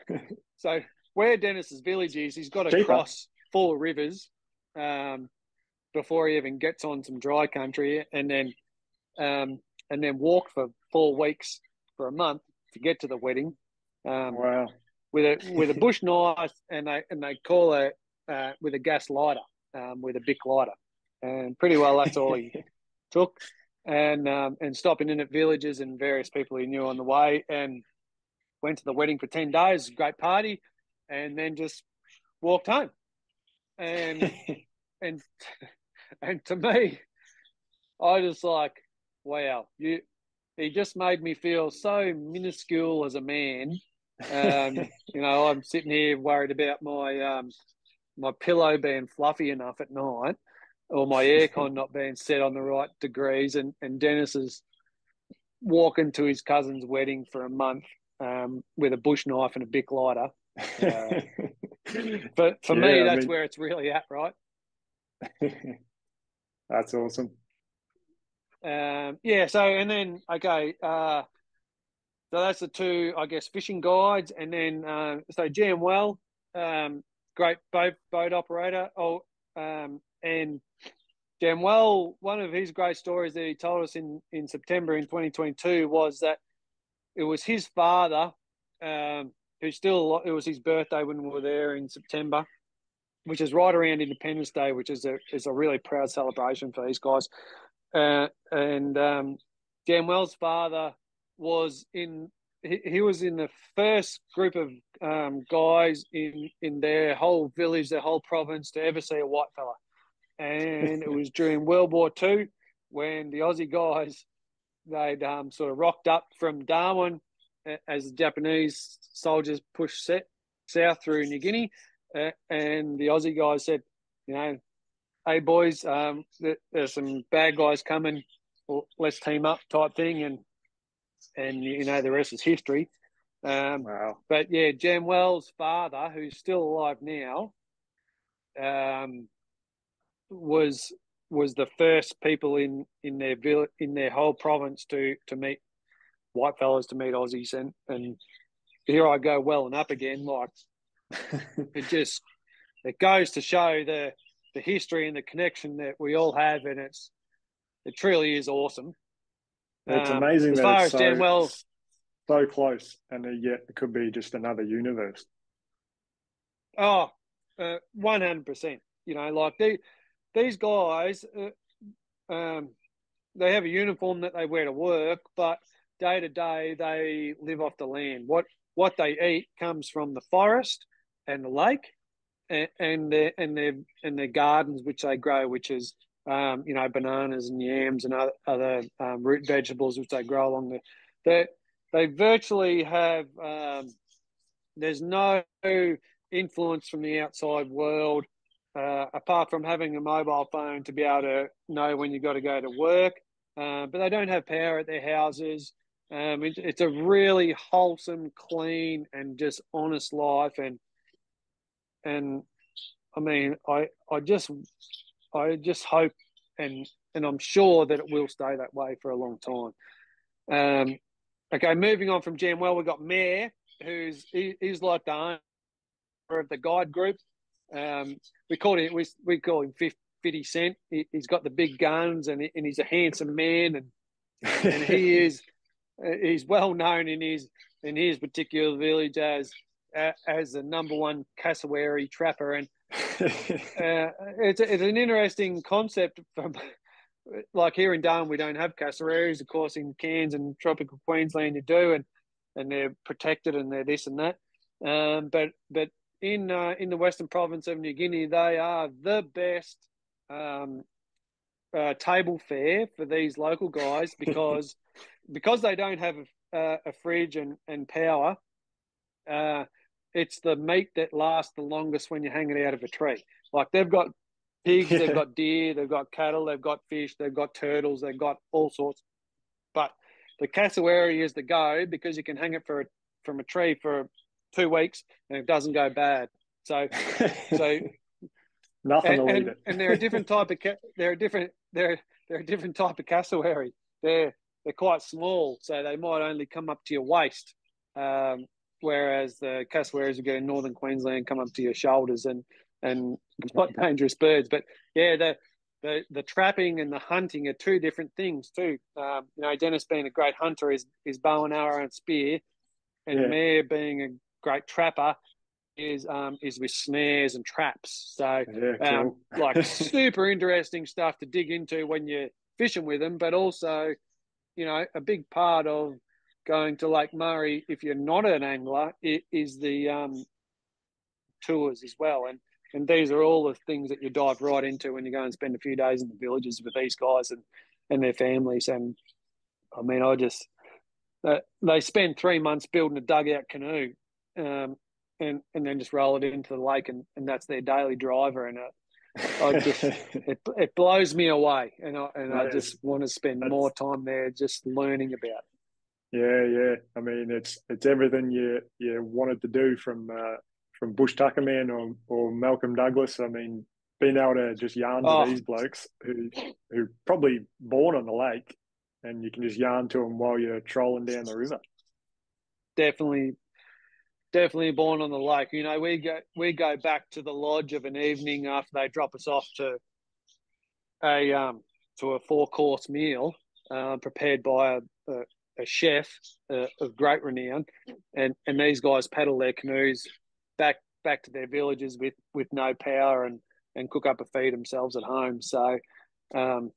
so where Dennis's village is, he's got to Cheaper. cross four rivers um, before he even gets on some dry country, and then um, and then walk for four weeks for a month to get to the wedding. Um, wow. with a with a bush knife, and they and they call it uh, with a gas lighter, um, with a Bic lighter, and pretty well that's all he took, and um, and stopping in at villages and various people he knew on the way, and went to the wedding for ten days, great party, and then just walked home, and and and to me, I just like, wow, you he just made me feel so minuscule as a man. Um, you know, I'm sitting here worried about my um, my pillow being fluffy enough at night, or my aircon not being set on the right degrees, and and Dennis is walking to his cousin's wedding for a month um, with a bush knife and a bic lighter. Uh, but for me, Yeah, I that's mean- where it's really at, right? That's awesome. Um, yeah. So and then okay. Uh, so that's the two, I guess, fishing guides, and then uh, so Jam Well, um, great boat boat operator. Oh, um, and Jam Well, one of his great stories that he told us in in September in 2022 was that it was his father, um, who still it was his birthday when we were there in September, which is right around Independence Day, which is a is a really proud celebration for these guys. Uh, and um, Well's father was in he, he was in the first group of um, guys in in their whole village, their whole province to ever see a white fella, and it was during World War Two when the Aussie guys they'd um, sort of rocked up from Darwin as the Japanese soldiers pushed set, south through New Guinea, uh, and the Aussie guys said, you know, hey boys, um, there, there's some bad guys coming, well, let's team up, type thing, and and you know the rest is history. Um, Wow. but yeah, Jan Wells' father, who's still alive now, um, was was the first people in in their village in their whole province to to meet white fellas to meet Aussies, and and here I go well and up again. Like it just it goes to show the the history and the connection that we all have, and it's it truly is awesome. It's Um, amazing as that far it's as so, so close, and yet it could be just another universe. Oh, one hundred percent. You know, like they, these guys, uh, um, they have a uniform that they wear to work, but day to day they live off the land. What what they eat comes from the forest and the lake, and, and their and their and their gardens which they grow, which is um, you know bananas and yams and other, other um, root vegetables which they grow along the. They they virtually have. Um, there's no influence from the outside world, uh, apart from having a mobile phone to be able to know when you've got to go to work. Uh, but they don't have power at their houses. Um, it, it's a really wholesome, clean, and just honest life. And and I mean, I I just I just hope and and I'm sure that it will stay that way for a long time. Um, okay, moving on from Jamwell, we've got Mayor, who's he, he's like the owner of the guide group. Um, we call him we, we call him Fif- Fifty Cent. He, he's got the big guns and, he, and he's a handsome man and and he is he's well known in his in his particular village as uh, as the number one cassowary trapper. And uh, it's it's an interesting concept from like here in Darwin we don't have cassowaries of course in Cairns and tropical Queensland you do and and they're protected and they're this and that. Um, but but in uh, in the Western Province of New Guinea they are the best um, uh, table fare for these local guys because because they don't have a, a fridge and, and power. Uh, it's the meat that lasts the longest when you hang it out of a tree. Like they've got pigs, Yeah. they've got deer, they've got cattle, they've got fish, they've got turtles, they've got all sorts. But the cassowary is the go because you can hang it for a, from a tree for two weeks and it doesn't go bad. So so Nothing and, and, and they're a different type of ca- they're a different they're they're a different type of cassowary. They're they're quite small, so they might only come up to your waist. Um, whereas the cassowaries who get in northern Queensland come up to your shoulders and and quite dangerous birds. But yeah, the the the trapping and the hunting are two different things too. Um, you know, Dennis being a great hunter is is bow and arrow and spear, and Yeah. Mayor being a great trapper is um is with snares and traps. So Yeah, um, like super interesting stuff to dig into when you're fishing with them, but also, you know, a big part of going to Lake Murray if you're not an angler is the um, tours as well, and and these are all the things that you dive right into when you go and spend a few days in the villages with these guys and and their families, and I mean, I just uh, they spend three months building a dugout canoe, um, and and then just roll it into the lake, and, and that's their daily driver, and it, I just it, it blows me away, and I and I just is- want to spend more time there, just learning about. it. Yeah, yeah. I mean, it's it's everything you you wanted to do from uh, from Bush Tucker Man or or Malcolm Douglas. I mean, being able to just yarn to Oh. these blokes who who probably born on the lake, and you can just yarn to them while you're trolling down the river. definitely definitely born on the lake. You know we go we go back to the lodge of an evening after they drop us off to a um to a four course meal uh, prepared by a, a, a chef uh, of great renown. And and these guys paddle their canoes back back to their villages with with no power and and cook up a feed themselves at home. So um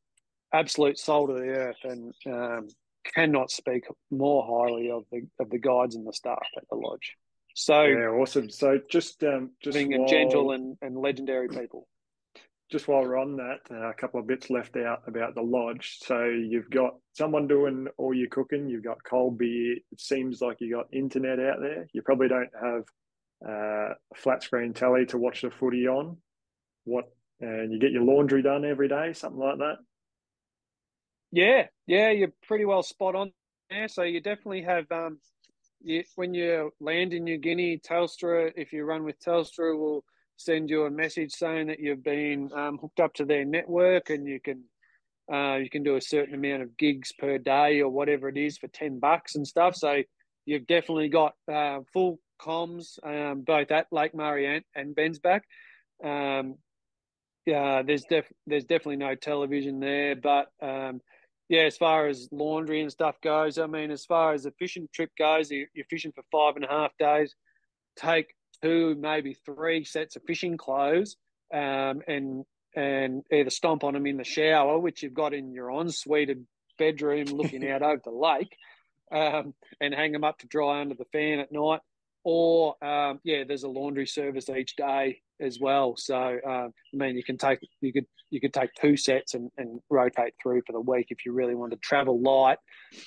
absolute salt of the earth and um cannot speak more highly of the of the guides and the staff at the lodge. So Yeah, awesome. So just um, just being while, a gentle and, and legendary people. just while we're on that, uh, a couple of bits left out about the lodge. So you've got someone doing all your cooking. You've got cold beer. It seems like you got internet out there. You probably don't have uh, a flat screen telly to watch the footy on. What and you get your laundry done every day, something like that. Yeah, yeah, you're pretty well spot on there. So you definitely have um you, when you land in New Guinea, Telstra, if you run with Telstra, will send you a message saying that you've been um, hooked up to their network and you can uh, you can do a certain amount of gigs per day or whatever it is for ten bucks and stuff. So you've definitely got uh, full comms um, both at Lake Murray and, and Bensbach. Um, yeah, there's def- there's definitely no television there, but um, yeah, as far as laundry and stuff goes, I mean, as far as the fishing trip goes, you- you're fishing for five and a half days. Take two, maybe three sets of fishing clothes, um, and and either stomp on them in the shower, which you've got in your ensuite bedroom looking out over the lake, um, and hang them up to dry under the fan at night. Or um, yeah, there's a laundry service each day as well. So um, I mean, you can take you could you could take two sets and, and rotate through for the week if you really want to travel light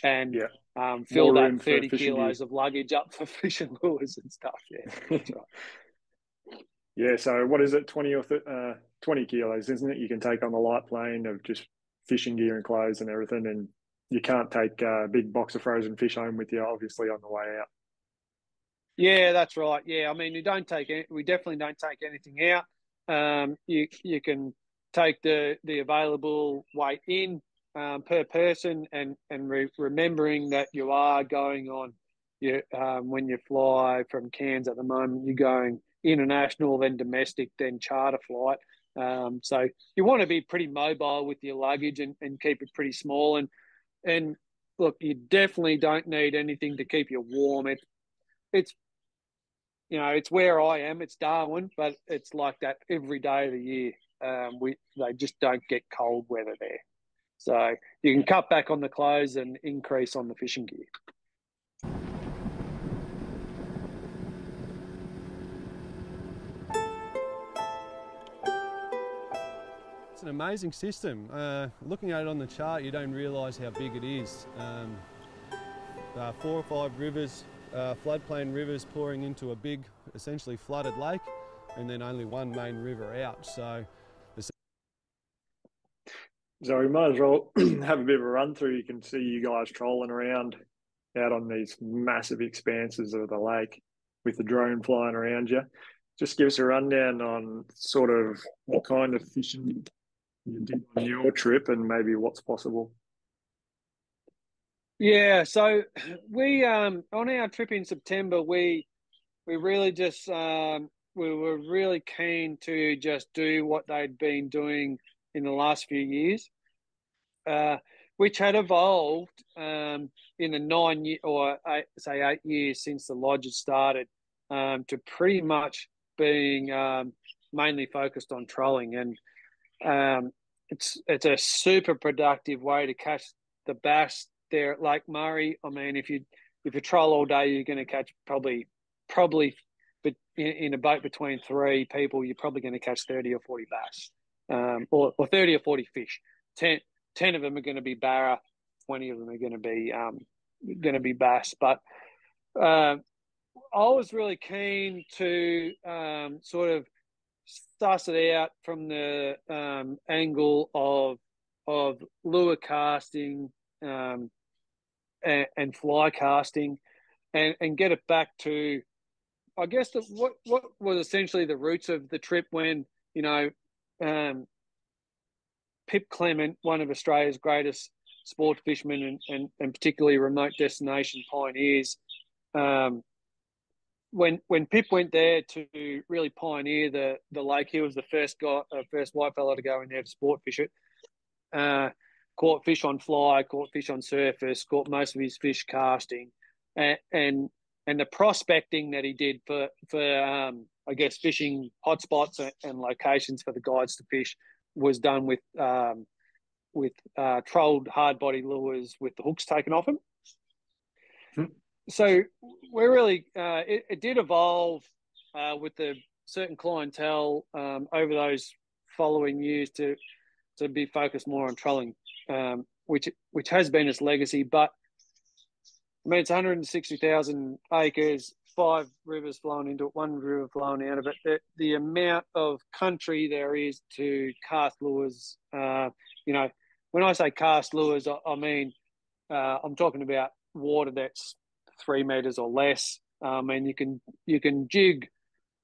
and Yeah. um, fill More that thirty kilos of luggage up for fishing lures and stuff. Yeah, right. Yeah. So what is it? Twenty or th- uh, twenty kilos, isn't it? You can take on the light plane of just fishing gear and clothes and everything, and you can't take a big box of frozen fish home with you, obviously, on the way out. Yeah, that's right. Yeah, I mean, you don't take any, we definitely don't take anything out. Um, you you can take the the available weight in um, per person, and and re- remembering that you are going on. You um, when you fly from Cairns at the moment, you're going international, then domestic, then charter flight. Um, so you want to be pretty mobile with your luggage and, and keep it pretty small. And and look, you definitely don't need anything to keep you warm. It, it's you know, it's where I am. It's Darwin, but it's like that every day of the year. Um, we they just don't get cold weather there, so you can cut back on the clothes and increase on the fishing gear. It's an amazing system. Uh, looking at it on the chart, you don't realise how big it is. Um, uh, four or five rivers, uh, floodplain rivers pouring into a big, essentially flooded lake, and then only one main river out. So So we might as well have a bit of a run through. You can see you guys trolling around out on these massive expanses of the lake with the drone flying around you. Just give us a rundown on sort of what kind of fishing you did on your trip and maybe what's possible. Yeah, so we um on our trip in September, we we really just um we were really keen to just do what they'd been doing in the last few years, uh, which had evolved um, in the nine year or eight, say eight years since the lodge had started um, to pretty much being um, mainly focused on trolling, and um, it's it's a super productive way to catch the bass there at Lake Murray. I mean, if you if you troll all day, you're going to catch probably probably, in, a boat between three people, you're probably going to catch thirty or forty bass, um, or or thirty or forty fish. 10, 10 of them are going to be barra, twenty of them are going to be um, going to be bass. But uh, I was really keen to um, sort of suss it out from the um, angle of of lure casting um, and, and, fly casting, and, and get it back to, I guess, the, what what was essentially the roots of the trip when you know um, Pip Clement, one of Australia's greatest sport fishermen and, and, and particularly remote destination pioneers, um, when when Pip went there to really pioneer the the lake, he was the first guy, uh, first white fella to go in there to sport fish it. Uh, caught fish on fly, caught fish on surface, caught most of his fish casting, and and, and the prospecting that he did for for um, I guess fishing hotspots and, and locations for the guides to fish was done with um, with uh, trolled hard body lures with the hooks taken off them. Hmm so we're really uh, it, it, did evolve uh, with the certain clientele um, over those following years to to be focused more on trolling, um, which which has been its legacy. But I mean, it's 160,000 acres, five rivers flowing into it, one river flowing out of it. The, the amount of country there is to cast lures, uh, you know, when I say cast lures, I, I mean uh, I'm talking about water that's three meters or less, um, and you can you can jig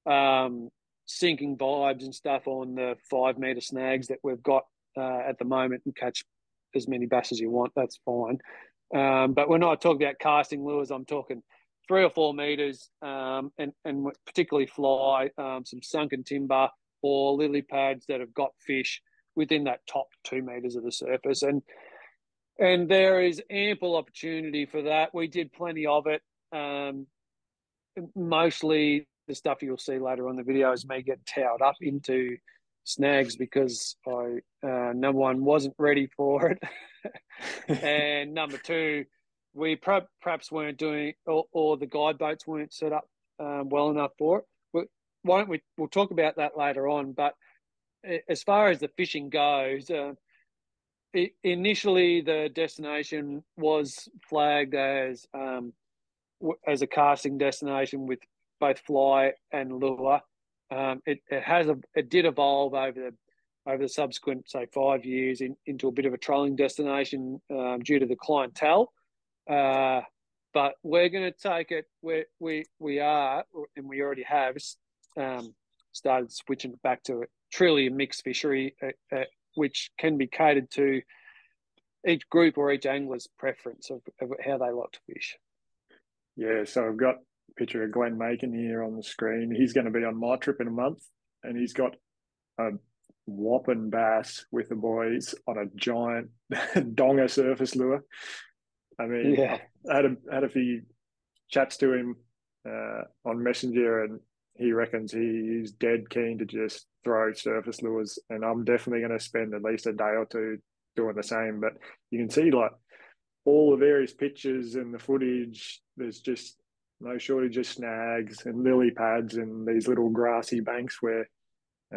um, sinking vibes and stuff on the five meter snags that we've got uh, at the moment and catch as many bass as you want. That's fine. Um, but when I talk about casting lures, I'm talking three or four meters, um, and and particularly fly um, some sunken timber or lily pads that have got fish within that top two meters of the surface. And and there is ample opportunity for that. We did plenty of it. Um, mostly the stuff you'll see later on the video is me get towed up into snags because I uh, number one wasn't ready for it, and number two, we perhaps weren't doing or, or, the guide boats weren't set up um, well enough for it. We, why don't we? We'll talk about that later on. But as far as the fishing goes, uh, it, initially the destination was flagged as um, as a casting destination with both fly and lure. Um, it, it has a, it did evolve over the over the subsequent say five years in, into a bit of a trolling destination um, due to the clientele. Uh, but we're going to take it where we we are, and we already have um, started switching back to a, truly a mixed fishery, uh, uh, which can be catered to each group or each angler's preference of, of how they like to fish. Yeah, so I've got picture of Glenn Macon here on the screen. He's going to be on my trip in a month, and he's got a whopping bass with the boys on a giant donga surface lure. I mean, yeah. I had a, had a few chats to him uh, on Messenger, and he reckons he's dead keen to just throw surface lures, and I'm definitely going to spend at least a day or two doing the same. But you can see like all the various pictures and the footage. There's just no shortage of snags and lily pads and these little grassy banks where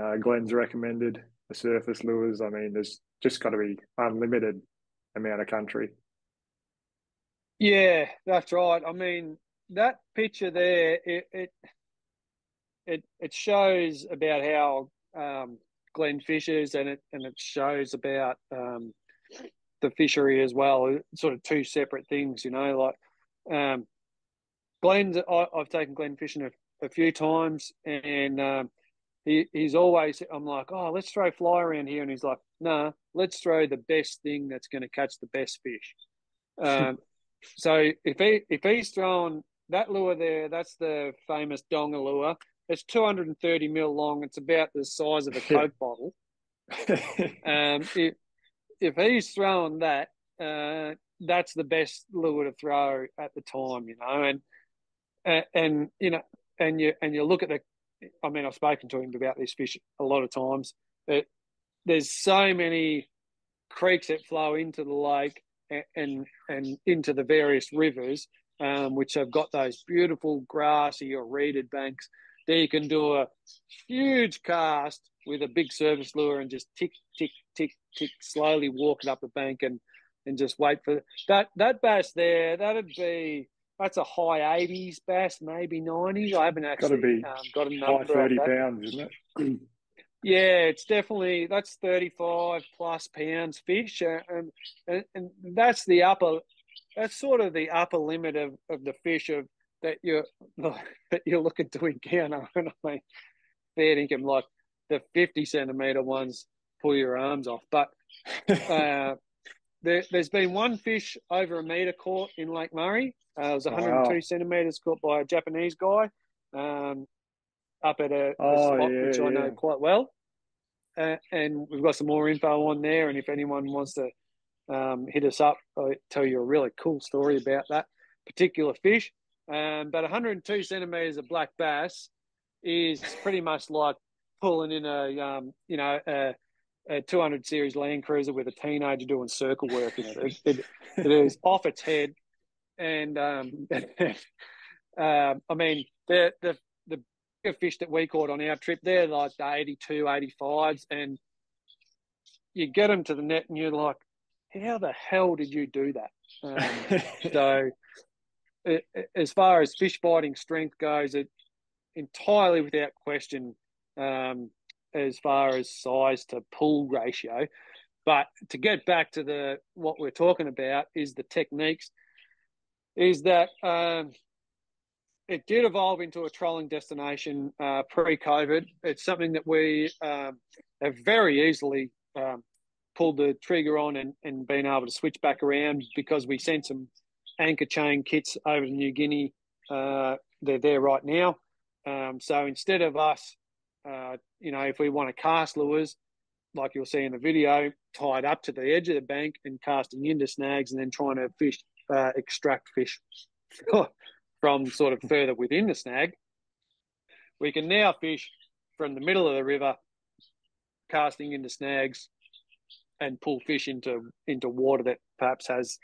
uh, Glenn's recommended the surface lures. I mean, there's just got to be unlimited amount of country. Yeah, that's right. I mean, that picture there, it, it it it shows about how um, Glenn fishes and it and it shows about um, the fishery as well. sort of two separate things, you know. Like um, Glenn's, I, have taken Glenn fishing a, a few times, and um, he, he's always. I'm like, oh, let's throw fly around here, and he's like, nah, let's throw the best thing that's going to catch the best fish. Um, so if he if he's throwing that lure there, that's the famous donga lure. It's 230 mil long. It's about the size of a Coke bottle. um, if, if he's throwing that, uh, that's the best lure to throw at the time, you know. And, and you know, and you and you look at the. I mean, I've spoken to him about this fish a lot of times. It, there's so many creeks that flow into the lake and and, and into the various rivers, um, which have got those beautiful grassy or reeded banks there you can do a huge cast with a big surface lure and just tick, tick, tick, tick, slowly walk it up the bank and and just wait for that that bass there. That'd be that's a high eighties bass, maybe nineties. I haven't actually be um, got a High number. of thirty that. pounds, isn't it? Yeah, it's definitely that's thirty-five plus pounds fish, uh, and, and and that's the upper, that's sort of the upper limit of, of the fish of that you're that you're looking to encounter. And I mean, fair income like the fifty centimeter ones pull your arms off, but uh, there, there's been one fish over a meter caught in Lake Murray. Uh, it was 102 Wow. centimeters caught by a Japanese guy um, up at a, a Oh, spot yeah, which I know quite well. Uh, and we've got some more info on there. And if anyone wants to um, hit us up, I'll tell you a really cool story about that particular fish. Um, but 102 centimeters of black bass is pretty much like pulling in a um, you know a, a 200 series Land Cruiser with a teenager doing circle work in it. It, it, it is off its head, and um, um, I mean the the the bigger fish that we caught on our trip, they're like the 82, 85s, and you get them to the net, and you're like, how the hell did you do that? Um, so, it- as far as fish biting strength goes, it entirely without question um, as far as size to pull ratio. But to get back to the what we're talking about is the techniques. Is that um, it did evolve into a trolling destination uh, pre-COVID. It's something that we um, have very easily um, pulled the trigger on and, and been able to switch back around because we sent some anchor chain kits over to New Guinea. Uh, they're there right now. Um, so instead of us, uh, you know, if we want to cast lures, like you'll see in the video, tied up to the edge of the bank and casting into snags and then trying to fish, uh, extract fish from sort of further within the snag, we can now fish from the middle of the river, casting into snags and pull fish into into water that perhaps has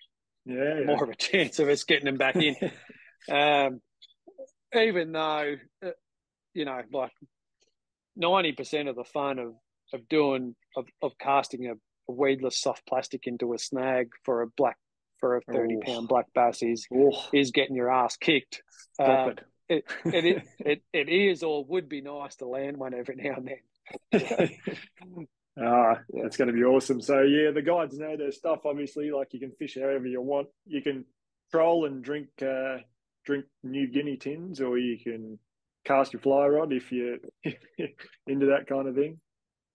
yeah, more of a chance of us getting them back in. um, even though, uh, you know, like ninety percent of the fun of of doing of, of casting a, a weedless soft plastic into a snag for a black for a thirty Oh. pound black bass is is getting your ass kicked. stop Uh, it. it, it, is, it it is or would be nice to land one every now and then. Ah, that's going to be awesome. So yeah, the guides know their stuff. Obviously, like you can fish however you want. You can troll and drink uh, drink New Guinea tins, or you can cast your fly rod if you're into that kind of thing,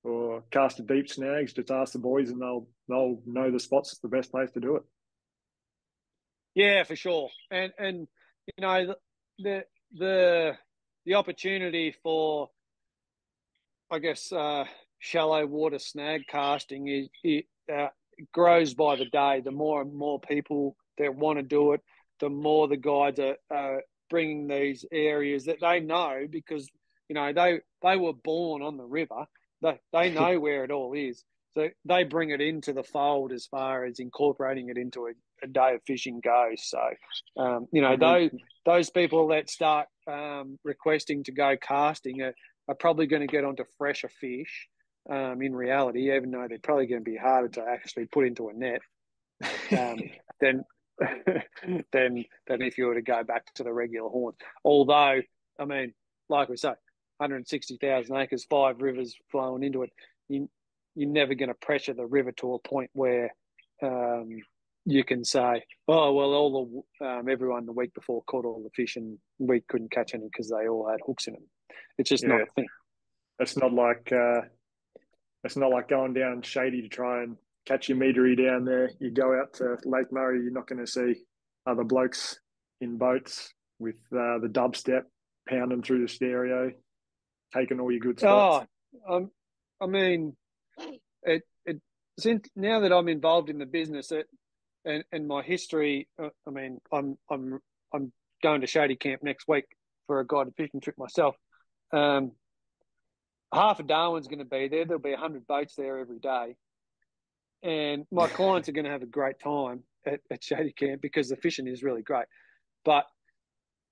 or cast a deep snags. Just ask the boys, and they'll they'll know the spots. The best place to do it. Yeah, for sure. And and you know the the the, opportunity for I guess uh, shallow water snag casting is it uh, grows by the day. The more and more people that want to do it, the more the guides are uh, bringing these areas that they know because you know they they were born on the river. They they know where it all is. So they bring it into the fold as far as incorporating it into a, a day of fishing goes. So, um, you know, Mhm. those those people that start um, requesting to go casting are, are probably going to get onto fresher fish. Um, in reality, even though they're probably going to be harder to actually put into a net um, than than than if you were to go back to the regular horns. Although, I mean, like we say, 160,000 acres, five rivers flowing into it. You, you're never going to pressure the river to a point where um, you can say, "Oh well, all the um, everyone the week before caught all the fish and we couldn't catch any because they all had hooks in them." It's just not a thing. It's not like uh, it's not like going down shady to try and catch your meatery down there. You go out to Lake Murray, you're not going to see other blokes in boats with uh, the dubstep pounding through the stereo, taking all your good spots. Oh, um, I mean, it it since now that I'm involved in the business, it and and my history. Uh, I mean, I'm I'm I'm going to Shady Camp next week for a guided fishing trip myself. Um, half of Darwin's going to be there. There'll be hundred boats there every day, and my clients are going to have a great time at, at Shady Camp because the fishing is really great. But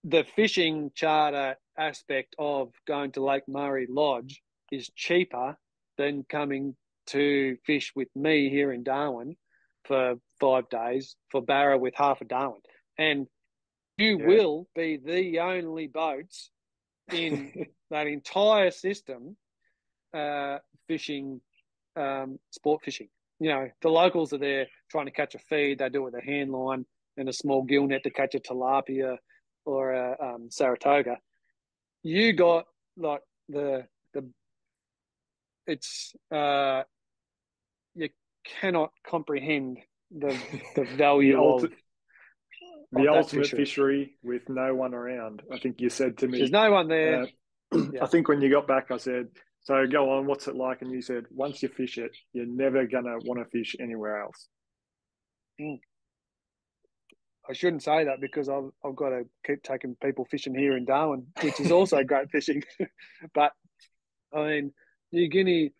the fishing charter aspect of going to Lake Murray Lodge is cheaper than coming to fish with me here in Darwin for five days for Barra with half a Darwin, and you Yeah. will be the only boats in that entire system uh, fishing, um, sport fishing. You know, the locals are there trying to catch a feed. They do it with a hand line and a small gill net to catch a tilapia or a um, Saratoga. You got like the the. It's uh, you cannot comprehend the the value The of ulti- the of ultimate fishery. fishery. with no one around. I think you said to me. There's no one there. uh, Yeah. I think when you got back, I said, "So go on. What's it like?" And you said, "Once you fish it, you're never gonna want to fish anywhere else." Mm. I shouldn't say that because I've I've got to keep taking people fishing here in Darwin, which is also great fishing. but I mean, New Guinea,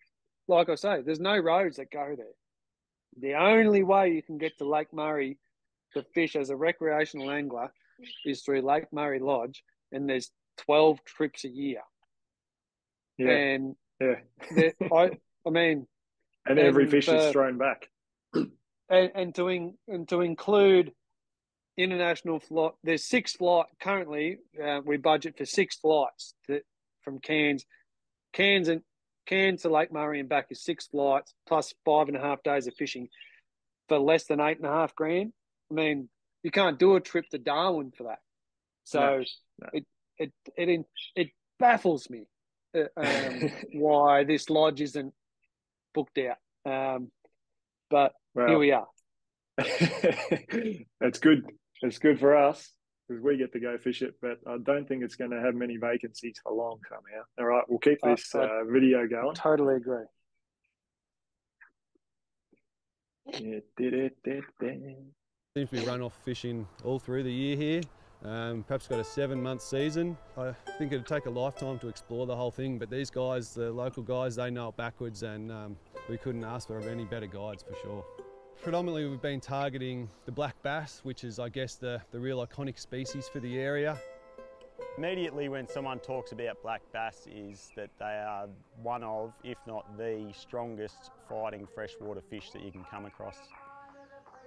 like I say, there's no roads that go there. The only way you can get to Lake Murray to fish as a recreational angler is through Lake Murray Lodge, and there's twelve trips a year. Yeah, And yeah. I I mean, And every and fish is thrown back. and, and to in, and to include international flight. There's six flight currently. Uh, we budget for six flights to, from Cairns, Cairns and Cairns to Lake Murray and back is six flights plus five and a half days of fishing for less than eight and a half grand. I mean, you can't do a trip to Darwin for that. So No, no. it it it it baffles me uh, um, why this lodge isn't booked out. Um, but here we are. it's good. It's good for us because we get to go fish it. But I don't think it's going to have many vacancies for long somehow. All right, we'll keep this I- uh, video going. Totally agree. Yeah, did it, it. Seems to be run off fishing all through the year here. Um, perhaps got a seven month season. I think it'd take a lifetime to explore the whole thing, but these guys, the local guys, they know it backwards and um, we couldn't ask for any better guides for sure. Predominantly we've been targeting the black bass, which is I guess the, the real iconic species for the area. Immediately when someone talks about black bass is that they are one of, if not the strongest fighting freshwater fish that you can come across.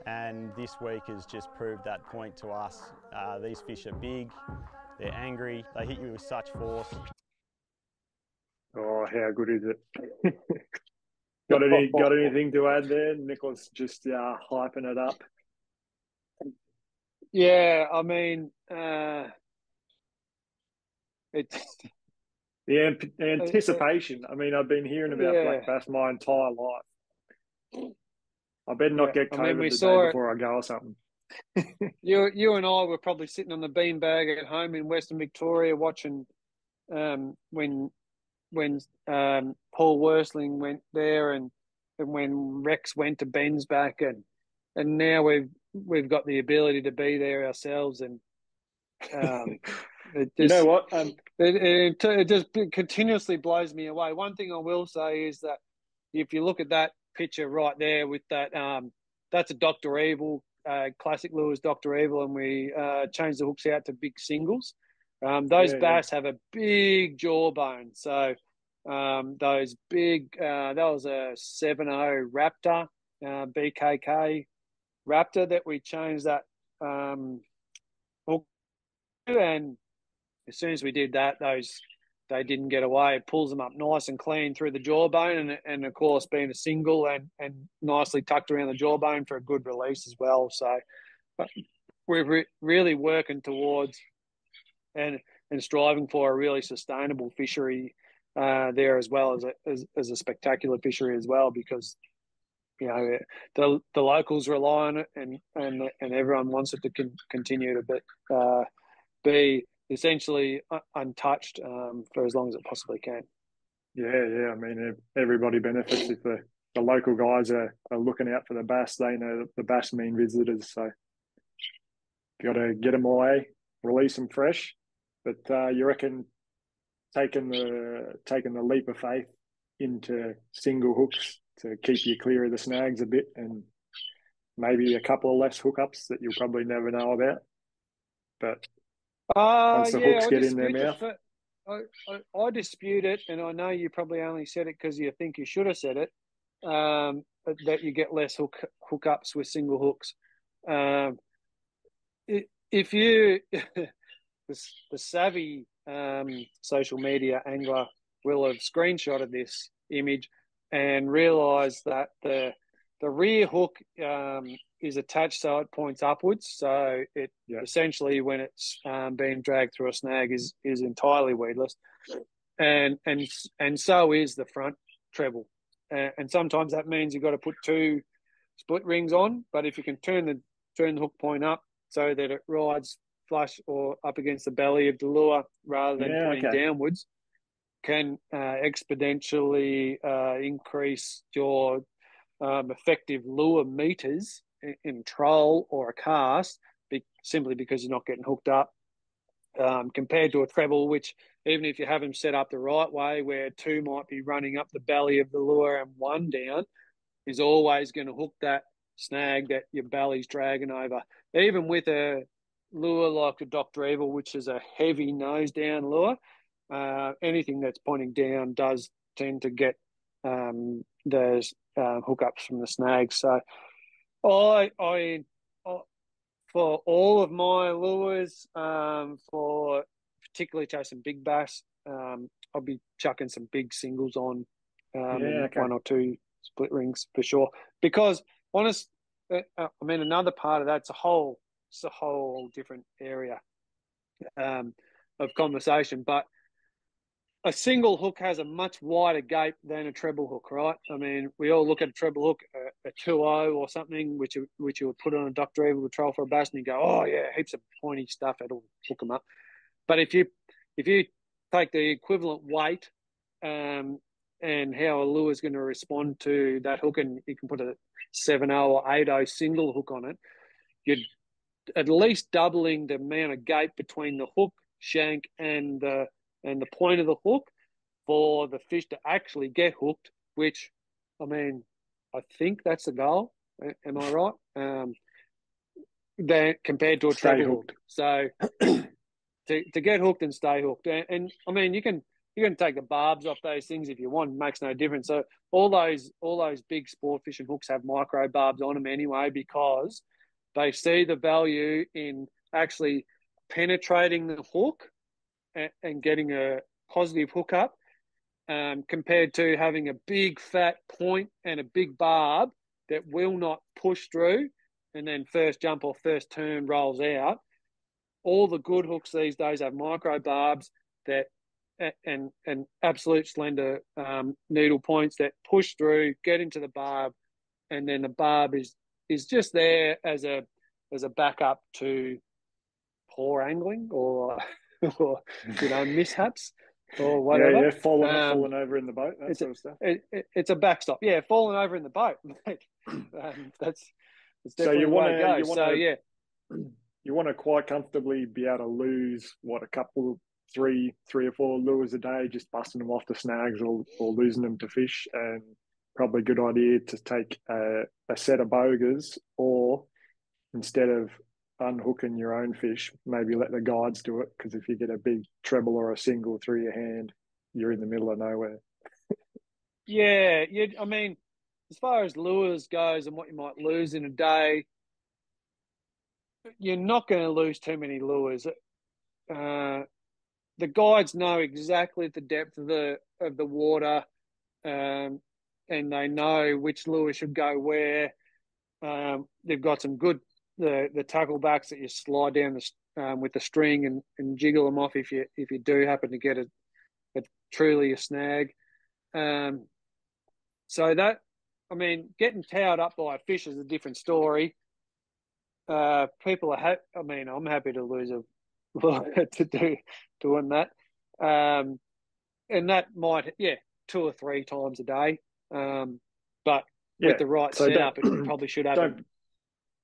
And this week has just proved that point to us. Uh, these fish are big, they're angry, they hit you with such force. Oh, how good is it? got any got anything to add there? Nicholas just uh, hyping it up. Yeah, I mean, uh, it's The amp- anticipation. I mean, I've been hearing about Yeah. black bass my entire life. I better not Yeah, get I COVID mean, we saw day before I go or something. you you and I were probably sitting on the beanbag at home in Western Victoria watching um, when when um, Paul Worsteling went there and, and when Rex went to Bensbach and and now we've we've got the ability to be there ourselves and um, it just, you know what? Um, it, it, it just continuously blows me away. One thing I will say is that if you look at that picture right there with that, um, that's a Doctor Evil uh, classic lures, Doctor Evil, and we uh, changed the hooks out to big singles. Um, those Yeah, yeah. bass have a big jawbone, so um, those big. Uh, that was a 7.0 Raptor uh, BKK Raptor that we changed that um, hook to, and as soon as we did that, those they didn't get away. It pulls them up nice and clean through the jawbone, and and of course being a single and and nicely tucked around the jawbone for a good release as well. So but we're re- really working towards and and striving for a really sustainable fishery uh, there as well as a as, as a spectacular fishery as well because you know the the locals rely on it and and and everyone wants it to con- continue to be, uh, be essentially untouched um, for as long as it possibly can. yeah, yeah. I mean, everybody benefits if the, the local guys are, are looking out for the bass. They know the bass mean visitors, so got to get them away, release them fresh. But uh, you reckon taking the taking the leap of faith into single hooks to keep you clear of the snags a bit, and maybe a couple of less hookups that you'll probably never know about. But Uh, Once the yeah, hooks I get in their dispute the I, I, I dispute it, and I know you probably only said it because you think you should have said it. um, that you get less hook hookups with single hooks. Um, if you the, the savvy um, social media angler will have screenshotted this image and realised that the the rear hook um, is attached so it points upwards. So it Yeah. essentially, when it's um, being dragged through a snag, is is entirely weedless, and and and so is the front treble. Uh, and sometimes that means you've got to put two split rings on. But if you can turn the turn the hook point up so that it rides flush or up against the belly of the lure rather than Yeah, pointing okay. downwards, can uh, exponentially uh, increase your um, effective lure meters in, troll or a cast, be, simply because you're not getting hooked up. Um, compared to a treble, which even if you have them set up the right way, where two might be running up the belly of the lure and one down, is always going to hook that snag that your belly's dragging over. Even with a lure like a Dr. Evil, which is a heavy nose down lure, uh, anything that's pointing down does tend to get um, those uh, hookups from the snags. So I, I, I for all of my lures, um, for particularly chasing big bass, um, I'll be chucking some big singles on, um, Yeah, okay. one or two split rings for sure. Because honest, uh, uh, I mean, another part of that's a whole, it's a whole different area um, of conversation. But a single hook has a much wider gape than a treble hook, right? I mean, we all look at a treble hook, a, a 2.0 or something, which you, which you would put on a duck Dr. Evil troll for a bass, and you go, oh yeah, heaps of pointy stuff, it'll hook them up. But if you if you take the equivalent weight um, and how a lure is going to respond to that hook, and you can put a 7.0 or 8.0 single hook on it, you're at least doubling the amount of gape between the hook shank and the and the point of the hook for the fish to actually get hooked. Which, I mean, I think that's the goal. Am I right? Um, that compared to a treble hook. So to to get hooked and stay hooked, and, and I mean, you can you can take the barbs off those things if you want. It makes no difference. So all those all those big sport fishing hooks have micro barbs on them anyway because they see the value in actually penetrating the hook and, getting a positive hookup um, compared to having a big fat point and a big barb that will not push through and then first jump or first turn rolls out. All the good hooks these days have micro barbs that and and absolute slender um, needle points that push through, get into the barb, and then the barb is is just there as a as a backup to poor angling or or you know mishaps or whatever. Yeah, yeah, falling, Um, falling over in the boat, that it's sort a, of stuff. It, it, it's a backstop. Yeah, falling over in the boat. um, that's that's So definitely you want to, you So want to, yeah, you want to quite comfortably be able to lose what a couple, three, three or four lures a day, just busting them off the snags or, or losing them to fish, and probably a good idea to take a, a set of bogers, or instead of unhooking your own fish, maybe let the guides do it. Because if you get a big treble or a single through your hand, you're in the middle of nowhere. yeah, yeah. I mean, as far as lures goes and what you might lose in a day, you're not going to lose too many lures. Uh, the guides know exactly the depth of the of the water, um, and they know which lure should go where. Um, they've got some good the the tackle backs that you slide down the, um, with the string and, and jiggle them off if you if you do happen to get a, a truly a snag. Um, so that I mean, getting towed up by a fish is a different story. Uh, people are. Ha- I mean, I'm happy to lose a to do doing that, um, and that might yeah two or three times a day. Um, but Yeah, with the right so setup, it probably should happen.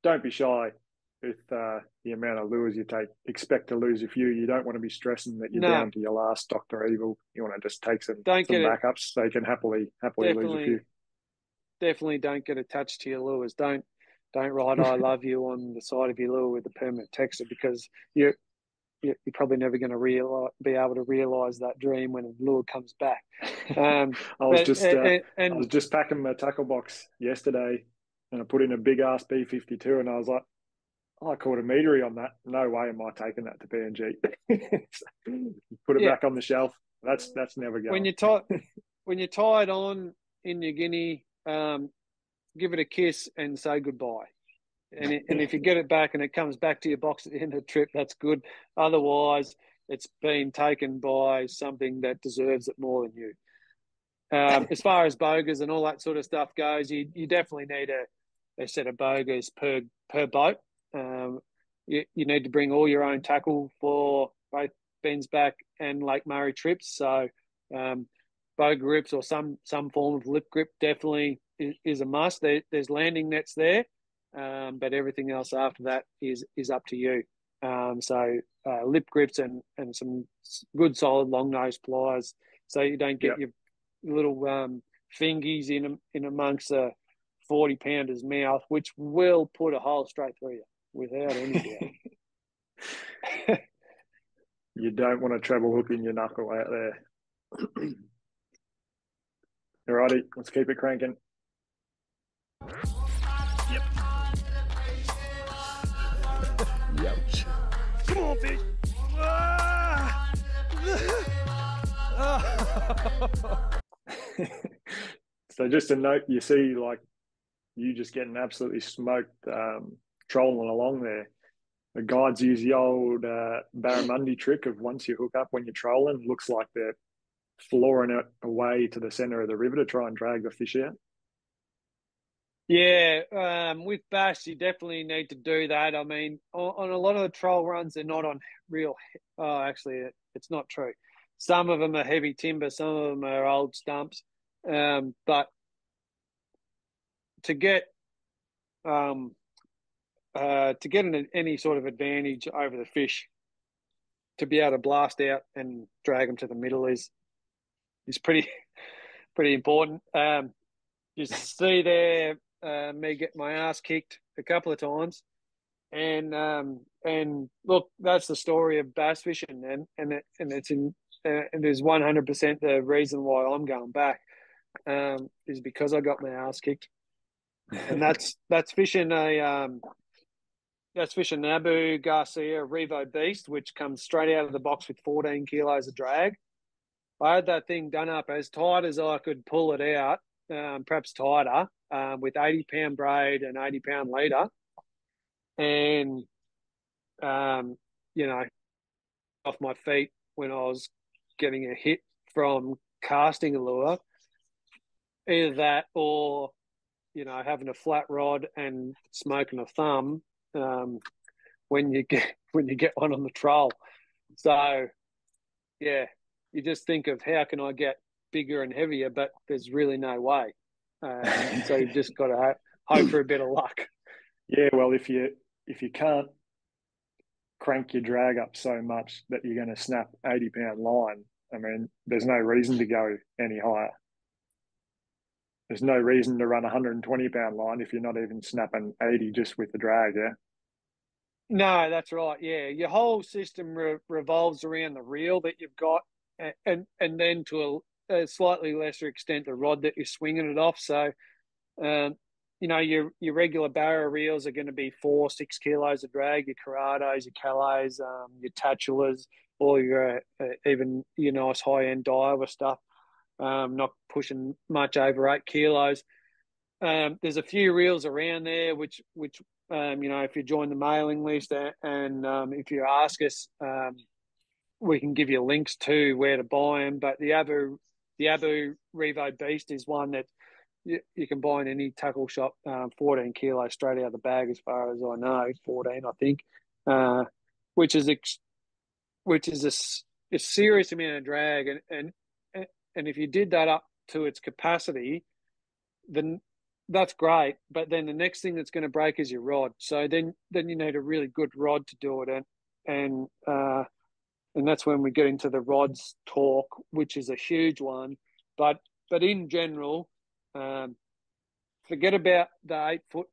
Don't be shy with uh, the amount of lures you take. Expect to lose a few. You don't want to be stressing that you're No. down to your last Doctor Evil. You want to just take some, Don't some backups so you can happily happily lose a few. definitely don't get attached to your lures. Don't don't write "I love you" on the side of your lure with a permanent texture because you you- you're probably never going to realize, be able to realize that dream when the lure comes back. Um, I was but- just and, uh, and- I was just packing my tackle box yesterday, and I put in a big ass B fifty two, and I was like, oh, I caught a metery on that. No way am I taking that to PNG. put it Yeah. back on the shelf. That's that's never going. when you tie when you tie it on in New Guinea, um, give it a kiss and say goodbye. And it, and if you get it back and it comes back to your box at the end of the trip, that's good. Otherwise, it's been taken by something that deserves it more than you. Um, as far as bogas and all that sort of stuff goes, you you definitely need a, a set of bogies per per boat. Um, you, you need to bring all your own tackle for both Bensbach and Lake Murray trips. So um, bow grips or some some form of lip grip definitely is, is a must. There, there's landing nets there, um, but everything else after that is is up to you. Um, so uh, lip grips and and some good solid long nose pliers, so you don't get yep. your little um, fingies in in amongst the 40 pounder's mouth, which will put a hole straight through you without any doubt. you don't want to treble hooking your knuckle out there. Alrighty, let's keep it cranking. Yep. Come on, bitch. So just a note, you see like you just getting absolutely smoked um, trolling along there. The guides use the old uh, barramundi trick of once you hook up when you're trolling, looks like they're flooring it away to the center of the river to try and drag the fish out. Yeah, um, with bass, you definitely need to do that. I mean, on, on a lot of the troll runs, they're not on real. Oh, actually, it, it's not true. Some of them are heavy timber, some of them are old stumps. Um, but to get um, uh, to get an, any sort of advantage over the fish, to be able to blast out and drag them to the middle is is pretty pretty important. Um, you see there uh, me get my ass kicked a couple of times, and um, and look, that's the story of bass fishing, and and it, and it's in uh, it is one hundred percent the reason why I'm going back, um, is because I got my ass kicked, and that's that's fishing a um, that's fishing an Abu Garcia Revo Beast, which comes straight out of the box with fourteen kilos of drag. I had that thing done up as tight as I could pull it out, um, perhaps tighter, um, with 80 pound braid and 80 pound leader. And, um, you know, off my feet when I was getting a hit from casting a lure. Either that or, you know, having a flat rod and smoking a thumb um, when you get when you get one on the troll. So, yeah, you just think of how can I get bigger and heavier, but there's really no way. Um, so you've just got to hope, hope for a bit of luck. Yeah, well, if you if you can't crank your drag up so much that you're going to snap eighty pound line, I mean, there's no reason to go any higher. There's no reason to run a 120 pound line if you're not even snapping 80 just with the drag. Yeah. No, that's right. Yeah, your whole system re- revolves around the reel that you've got, and and, and then to a, a slightly lesser extent the rod that you're swinging it off. So, um, you know, your your regular barra reels are going to be four, six kilos of drag. Your Curados, your Calais, um, your Tatulas, or your uh, even your nice high end Daiwa stuff, um, not pushing much over eight kilos. Um, there's a few reels around there which which um, you know if you join the mailing list and, um, if you ask us, um, we can give you links to where to buy them. But the Abu the Abu Revo Beast is one that you, you can buy in any tackle shop. Um, 14 kilos straight out of the bag, as far as I know, 14 I think, uh, which is ex- which is a, a serious amount of drag, and and and if you did that up to its capacity, then that's great. But then the next thing that's going to break is your rod. So then then you need a really good rod to do it, and and uh, and that's when we get into the rods talk, which is a huge one. But but in general, um, forget about the eight foot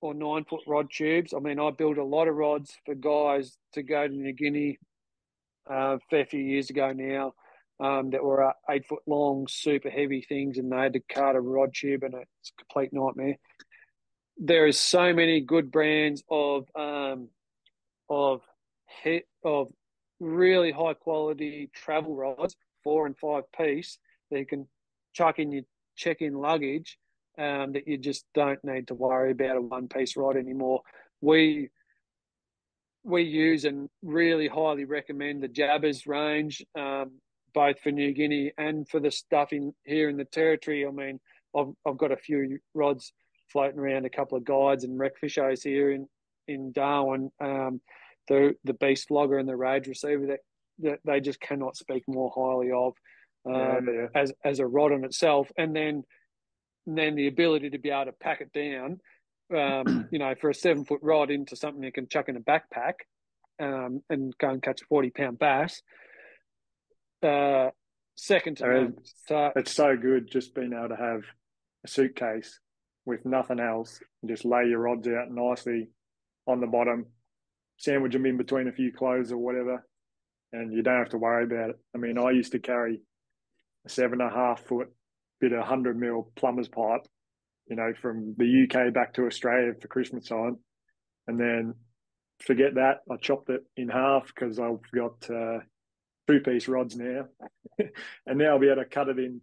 or nine foot rod tubes. I mean, I build a lot of rods for guys to go to New Guinea uh, a fair few years ago now um, that were uh, eight foot long, super heavy things, and they had to cut a rod tube, and it's a complete nightmare. There is so many good brands of um, of he- of really high quality travel rods, four and five piece, that you can chuck in your check in luggage um, that you just don't need to worry about a one piece rod anymore. We we use and really highly recommend the Jabbers range, um, both for New Guinea and for the stuff in here in the territory. I mean, I've I've got a few rods floating around, a couple of guides and wreck fishers here in in Darwin. Um, the the beast flogger and the rage receiver that, that they just cannot speak more highly of um, Yeah, yeah. as as a rod in itself, and then and then the ability to be able to pack it down, um, you know, for a seven foot rod into something you can chuck in a backpack, um, and go and catch a forty pound bass. Uh, second to none. So It's so good just being able to have a suitcase with nothing else and just lay your rods out nicely on the bottom, sandwich them in between a few clothes or whatever, and you don't have to worry about it. I mean, I used to carry a seven and a half foot bit of 100 mil plumber's pipe, you know, from the UK back to Australia for Christmas time. And then forget that. I chopped it in half because I've got uh, two piece rods now. and now I'll be able to cut it in,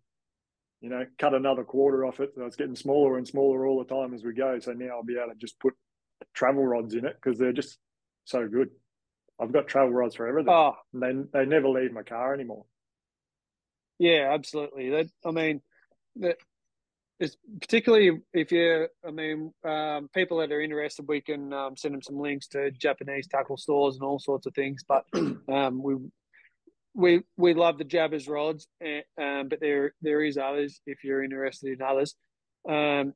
you know, cut another quarter off it. So it's getting smaller and smaller all the time as we go. So now I'll be able to just put travel rods in it because they're just so good. I've got travel rods for everything. oh And they, they never leave my car anymore. Yeah, absolutely. That I mean, that it's particularly if you're. I mean, um, people that are interested, we can um, send them some links to Japanese tackle stores and all sorts of things. But um, we we we love the Jabbers rods, eh, um, but there there is others if you're interested in others. Um,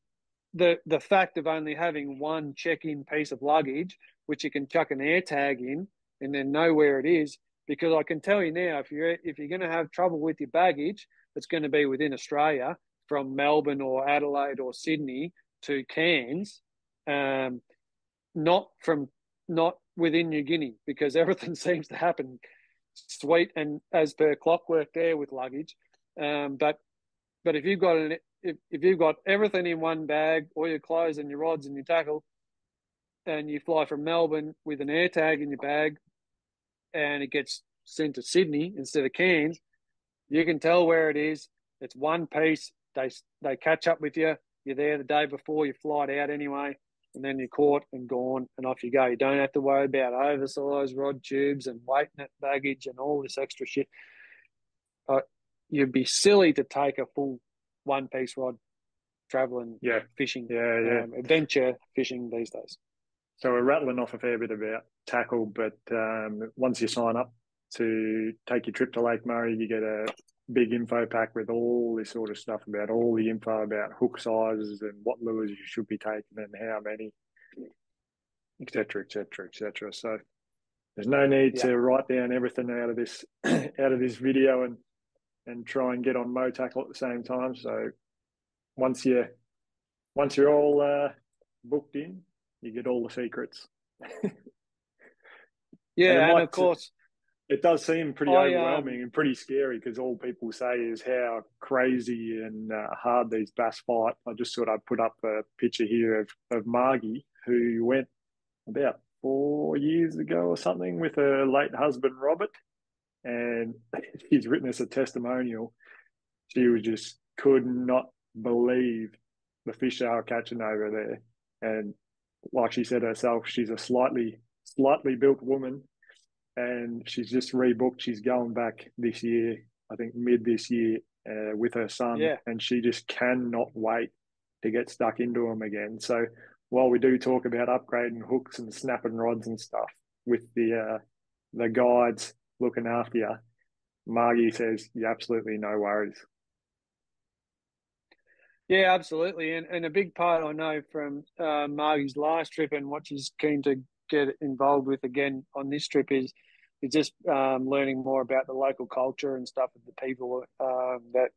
the the fact of only having one check-in piece of luggage, which you can chuck an air tag in and then know where it is, because I can tell you now, if you're if you're going to have trouble with your baggage, it's going to be within Australia, from Melbourne or Adelaide or Sydney to Cairns, um, not from not within New Guinea, because everything seems to happen sweet and as per clockwork there with luggage. Um, but but if you've got an if, if you've got everything in one bag, all your clothes and your rods and your tackle, and you fly from Melbourne with an air tag in your bag, and it gets sent to Sydney instead of Cairns, you can tell where it is. It's one piece. They they catch up with you. You're there the day before you fly it out anyway, and then you're caught and gone, and off you go. You don't have to worry about oversized rod tubes and weight net baggage and all this extra shit. Uh, you'd be silly to take a full one piece rod traveling Yeah. fishing, Yeah, yeah. um, adventure fishing these days. So we're rattling off a fair bit about tackle, but um, once you sign up to take your trip to Lake Murray, you get a big info pack with all this sort of stuff about all the info about hook sizes and what lures you should be taking and how many, etc., etc., etc. So there's no need Yeah. to write down everything out of this out of this video and and try and get on Mo Tackle at the same time. So once you once you're all uh, booked in, you get all the secrets. Yeah, And it and, might- of course, It does seem pretty I, um, overwhelming and pretty scary because all people say is how crazy and uh, hard these bass fight. I just thought I'd put up a picture here of, of Margie, who went about four years ago or something with her late husband, Robert. And he's written us a testimonial. She was just could not believe the fish they were catching over there. And like she said herself, she's a slightly, slightly built woman and she's just rebooked. She's going back this year, I think mid this year, uh, with her son, Yeah. and she just cannot wait to get stuck into them again. So while we do talk about upgrading hooks and snapping rods and stuff with the uh, the guides looking after you, Margie says you absolutely no worries. Yeah, absolutely. And and a big part I know from uh, Margie's last trip and what she's keen to get involved with again on this trip is just um, learning more about the local culture and stuff of the people um, that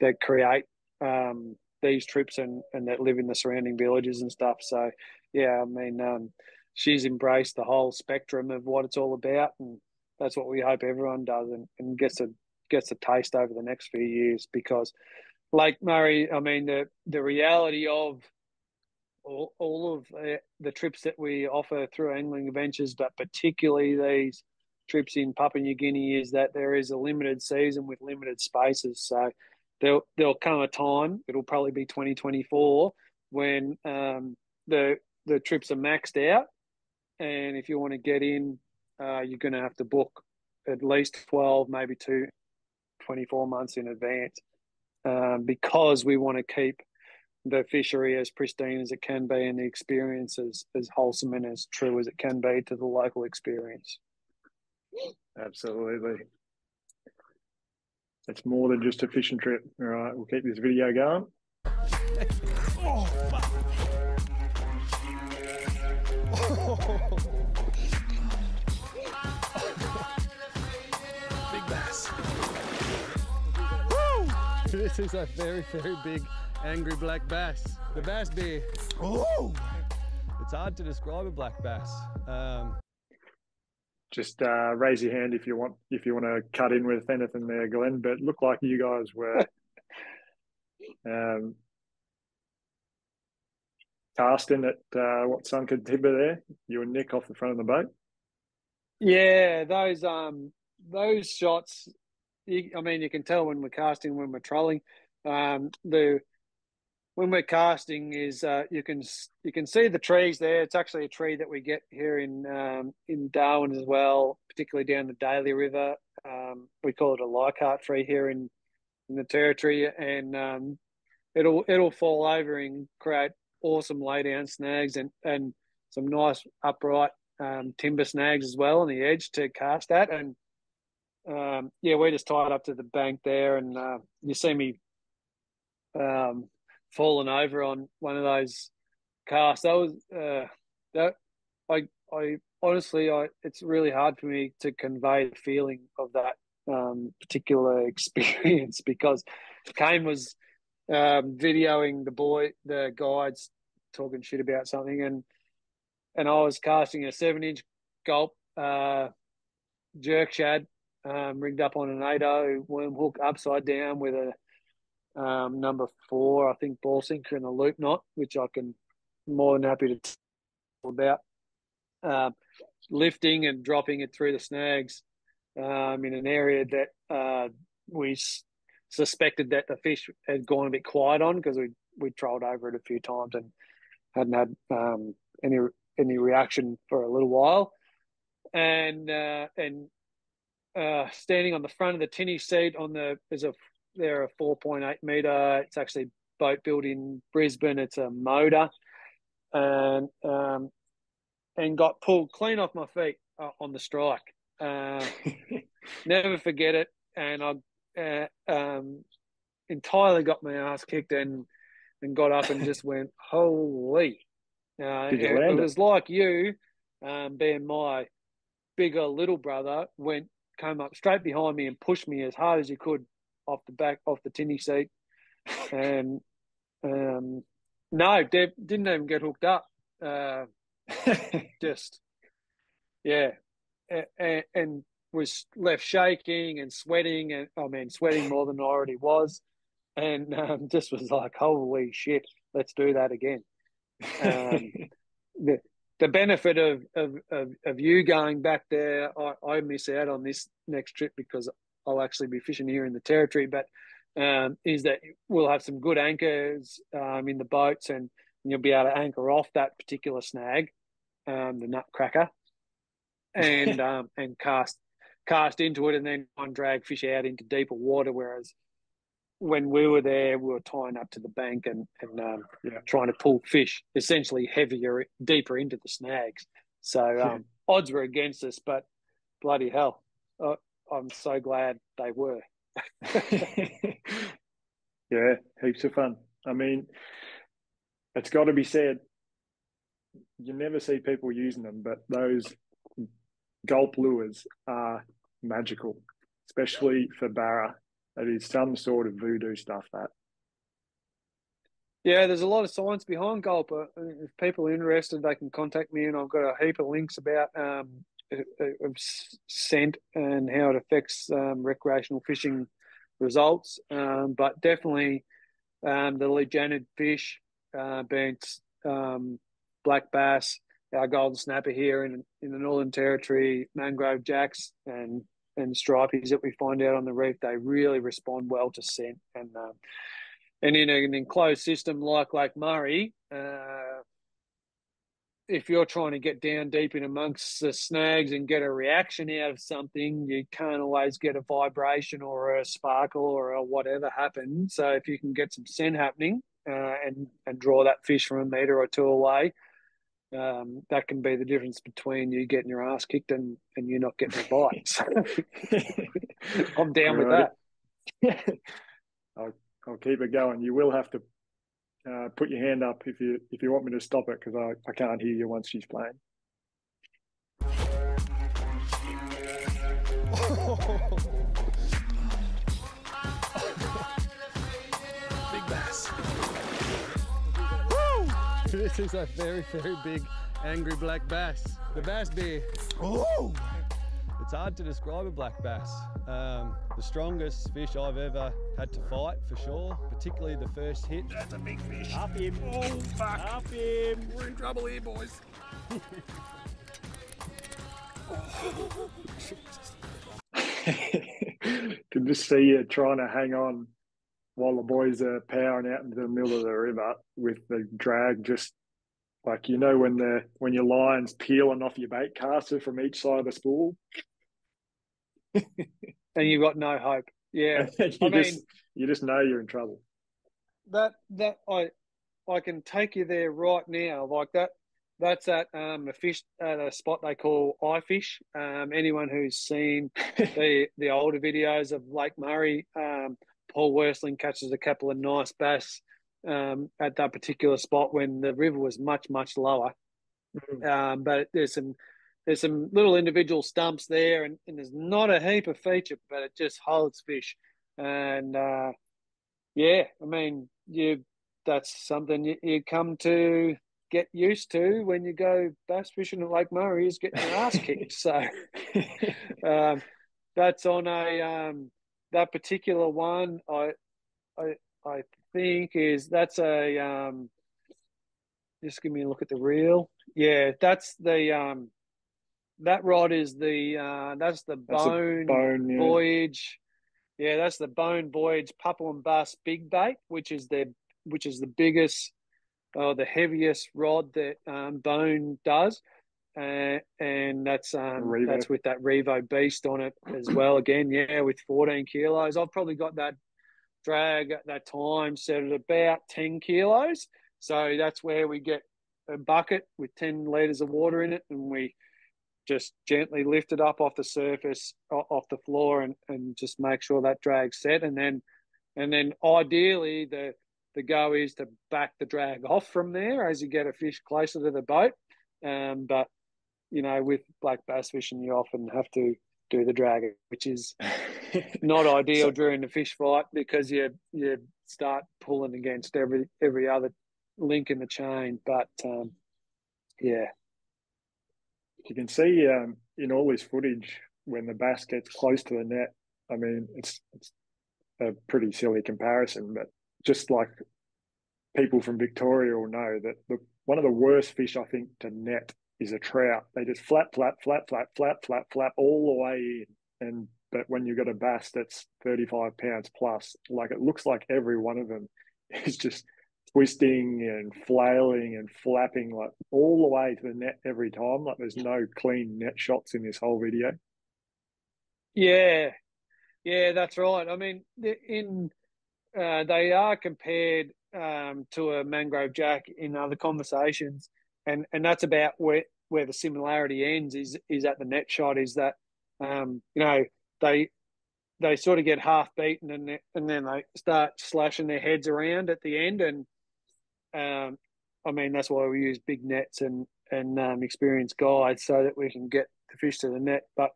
that create um, these trips and, and that live in the surrounding villages and stuff. So yeah, I mean um, she's embraced the whole spectrum of what it's all about and that's what we hope everyone does and, and gets a gets a taste over the next few years because Lake Murray, I mean the the reality of all, all of the, the trips that we offer through angling adventures, but particularly these trips in Papua New Guinea, is that there is a limited season with limited spaces. So there'll there'll come a time, it'll probably be 2024, when um, the the trips are maxed out, and if you want to get in, uh, you're going to have to book at least 12, maybe two, 24 months in advance, um, because we want to keep the fishery as pristine as it can be and the experience as, as wholesome and as true as it can be to the local experience. Absolutely. It's more than just a fishing trip. All right, we'll keep this video going. Big bass. Woo! This is a very, very big angry black bass. The bass beer. Oh! It's hard to describe a black bass. Um, Just uh, raise your hand if you want if you want to cut in with anything there, Glenn. But look like you guys were um, casting at uh, what sunken timber there. You and Nick off the front of the boat. Yeah, those um those shots. You, I mean, you can tell when we're casting, when we're trolling. Um, the when we're casting is uh, you can you can see the trees there. It's actually a tree that we get here in um, in Darwin as well, particularly down the Daly River. Um, we call it a Leichhardt tree here in in the territory, and um, it'll it'll fall over and create awesome laydown snags and and some nice upright um, timber snags as well on the edge to cast at. And um, yeah, we're just tied up to the bank there, and uh, you see me um, falling over on one of those casts. That was uh, that I I honestly I it's really hard for me to convey the feeling of that um, particular experience because Kane was um, videoing the boy the guides talking shit about something and and I was casting a seven inch gulp uh, jerk shad um, rigged up on an eight o worm hook upside down with a um, number four, I think, ball sinker and a loop knot, which I can more than happy to talk about. Uh, lifting and dropping it through the snags um, in an area that uh, we s- suspected that the fish had gone a bit quiet on because we we trolled over it a few times and hadn't had um, any any reaction for a little while, and uh, and uh, standing on the front of the tinny seat on the there's a they're a 4.8 meter. It's actually boat built in Brisbane. It's a motor, and um, and got pulled clean off my feet uh, on the strike. Uh, never forget it, and I uh, um, entirely got my ass kicked and and got up and just went holy. Uh, it, it was like you, um, being my bigger little brother, went came up straight behind me and pushed me as hard as you could off the back off the tinny seat, and um, no, Deb didn't even get hooked up. Uh, just yeah, and, and was left shaking and sweating, and I mean sweating more than I already was, and um, just was like, holy shit, let's do that again. Um, the the benefit of, of, of, of you going back there, I, I miss out on this next trip because I'll actually be fishing here in the territory. But um, is that we'll have some good anchors um, in the boats, and you'll be able to anchor off that particular snag, um, the nutcracker, and um, and cast cast into it, and then on drag fish out into deeper water. Whereas when we were there, we were tying up to the bank and and um, Yeah. trying to pull fish essentially heavier, deeper into the snags. So um, odds were against us, but bloody hell, I'm so glad they were. yeah, heaps of fun. I mean, it's got to be said, you never see people using them, but those gulp lures are magical, especially for Barra. It is some sort of voodoo stuff that. Yeah, there's a lot of science behind gulper. If people are interested, they can contact me, and I've got a heap of links about um, of scent and how it affects um, recreational fishing results. Um, but definitely, um, the lutjanid fish, uh, being um, black bass, our golden snapper here in in the Northern Territory, mangrove jacks, and and stripies that we find out on the reef, they really respond well to scent and. Um, and in an enclosed system like Lake Murray, uh, if you're trying to get down deep in amongst the snags and get a reaction out of something, you can't always get a vibration or a sparkle or a whatever happen. So if you can get some scent happening uh, and and draw that fish from a meter or two away, um, that can be the difference between you getting your ass kicked and, and you not getting a bite. So I'm down with that. I'll, I'll keep it going. You will have to uh, put your hand up if you if you want me to stop it because I, I can't hear you once she's playing. big bass. Woo! This is a very, very big angry black bass. The bass beer. Oh! It's hard to describe a black bass. Um, the strongest fish I've ever had to fight for sure, particularly the first hit. That's a big fish. Up him. Oh, fuck. Up him. We're in trouble here, boys. Can just see you trying to hang on while the boys are powering out into the middle of the river with the drag just like you know when the when your line's peeling off your bait caster from each side of the spool and you've got no hope. Yeah, you I mean, just you just know you're in trouble. that that I I can take you there right now. Like that, that's at um, a fish at a spot they call iFish. Um, anyone who's seen the the older videos of Lake Murray, um, Paul Worsteling catches a couple of nice bass um, at that particular spot when the river was much much lower. Um, but there's some there's some little individual stumps there, and, and, there's not a heap of feature, but it just holds fish. And uh, yeah, I mean, you that's something you, you, come to get used to when you go bass fishing at Lake Murray is getting your ass kicked. So um, that's on a um, that particular one. I I I think is that's a um, just give me a look at the reel. Yeah, that's the um, that rod is the uh, that's the That's bone, bone, yeah. voyage. Yeah, that's the bone voyage Papuan bass big bait, which is the which is the biggest or the heaviest rod that um, bone does. Uh, and that's um, that's with that Revo beast on it as well. Again, yeah, with 14 kilos. I've probably got that drag at that time set at about 10 kilos. So that's where we get a bucket with 10 liters of water in it, and we just gently lift it up off the surface, off the floor, and, and just make sure that drag's set. And then, and then ideally, the the go is to back the drag off from there as you get a fish closer to the boat. Um, but you know, with black bass fishing, you often have to do the drag, which is not ideal during the fish fight because you you start pulling against every every other link in the chain. But um, yeah, You can see um, in all this footage when the bass gets close to the net. I mean, it's it's a pretty silly comparison, but just like people from Victoria will know that the one of the worst fish I think to net is a trout. They just flap, flap, flap, flap, flap, flap, flap all the way in. And but when you've got a bass that's thirty five pounds plus, like it looks like every one of them is just twisting and flailing and flapping like all the way to the net every time. Like there's no clean net shots in this whole video. Yeah, yeah, that's right. I mean, in uh, they are compared um, to a mangrove jack in other conversations, and and that's about where where the similarity ends is is at the net shot. Is that um, you know they they sort of get half beaten and and then they start slashing their heads around at the end, and um, I mean that's why we use big nets and and um, experienced guides so that we can get the fish to the net, but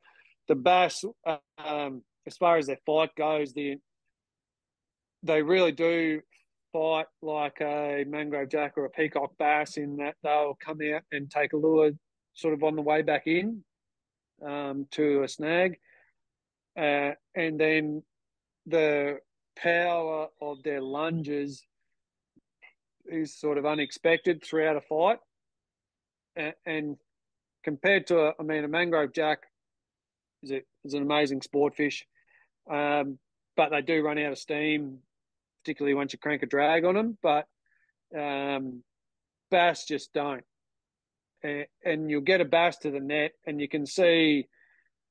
the bass, um, as far as their fight goes, the they really do fight like a mangrove jack or a peacock bass in that they'll come out and take a lure sort of on the way back in um, to a snag. Uh, and then the power of their lunges is sort of unexpected throughout a fight. And, and compared to, I mean, a mangrove jack is an amazing sport fish, um, but they do run out of steam, particularly once you crank a drag on them. But um, bass just don't. And, and you'll get a bass to the net, and you can see.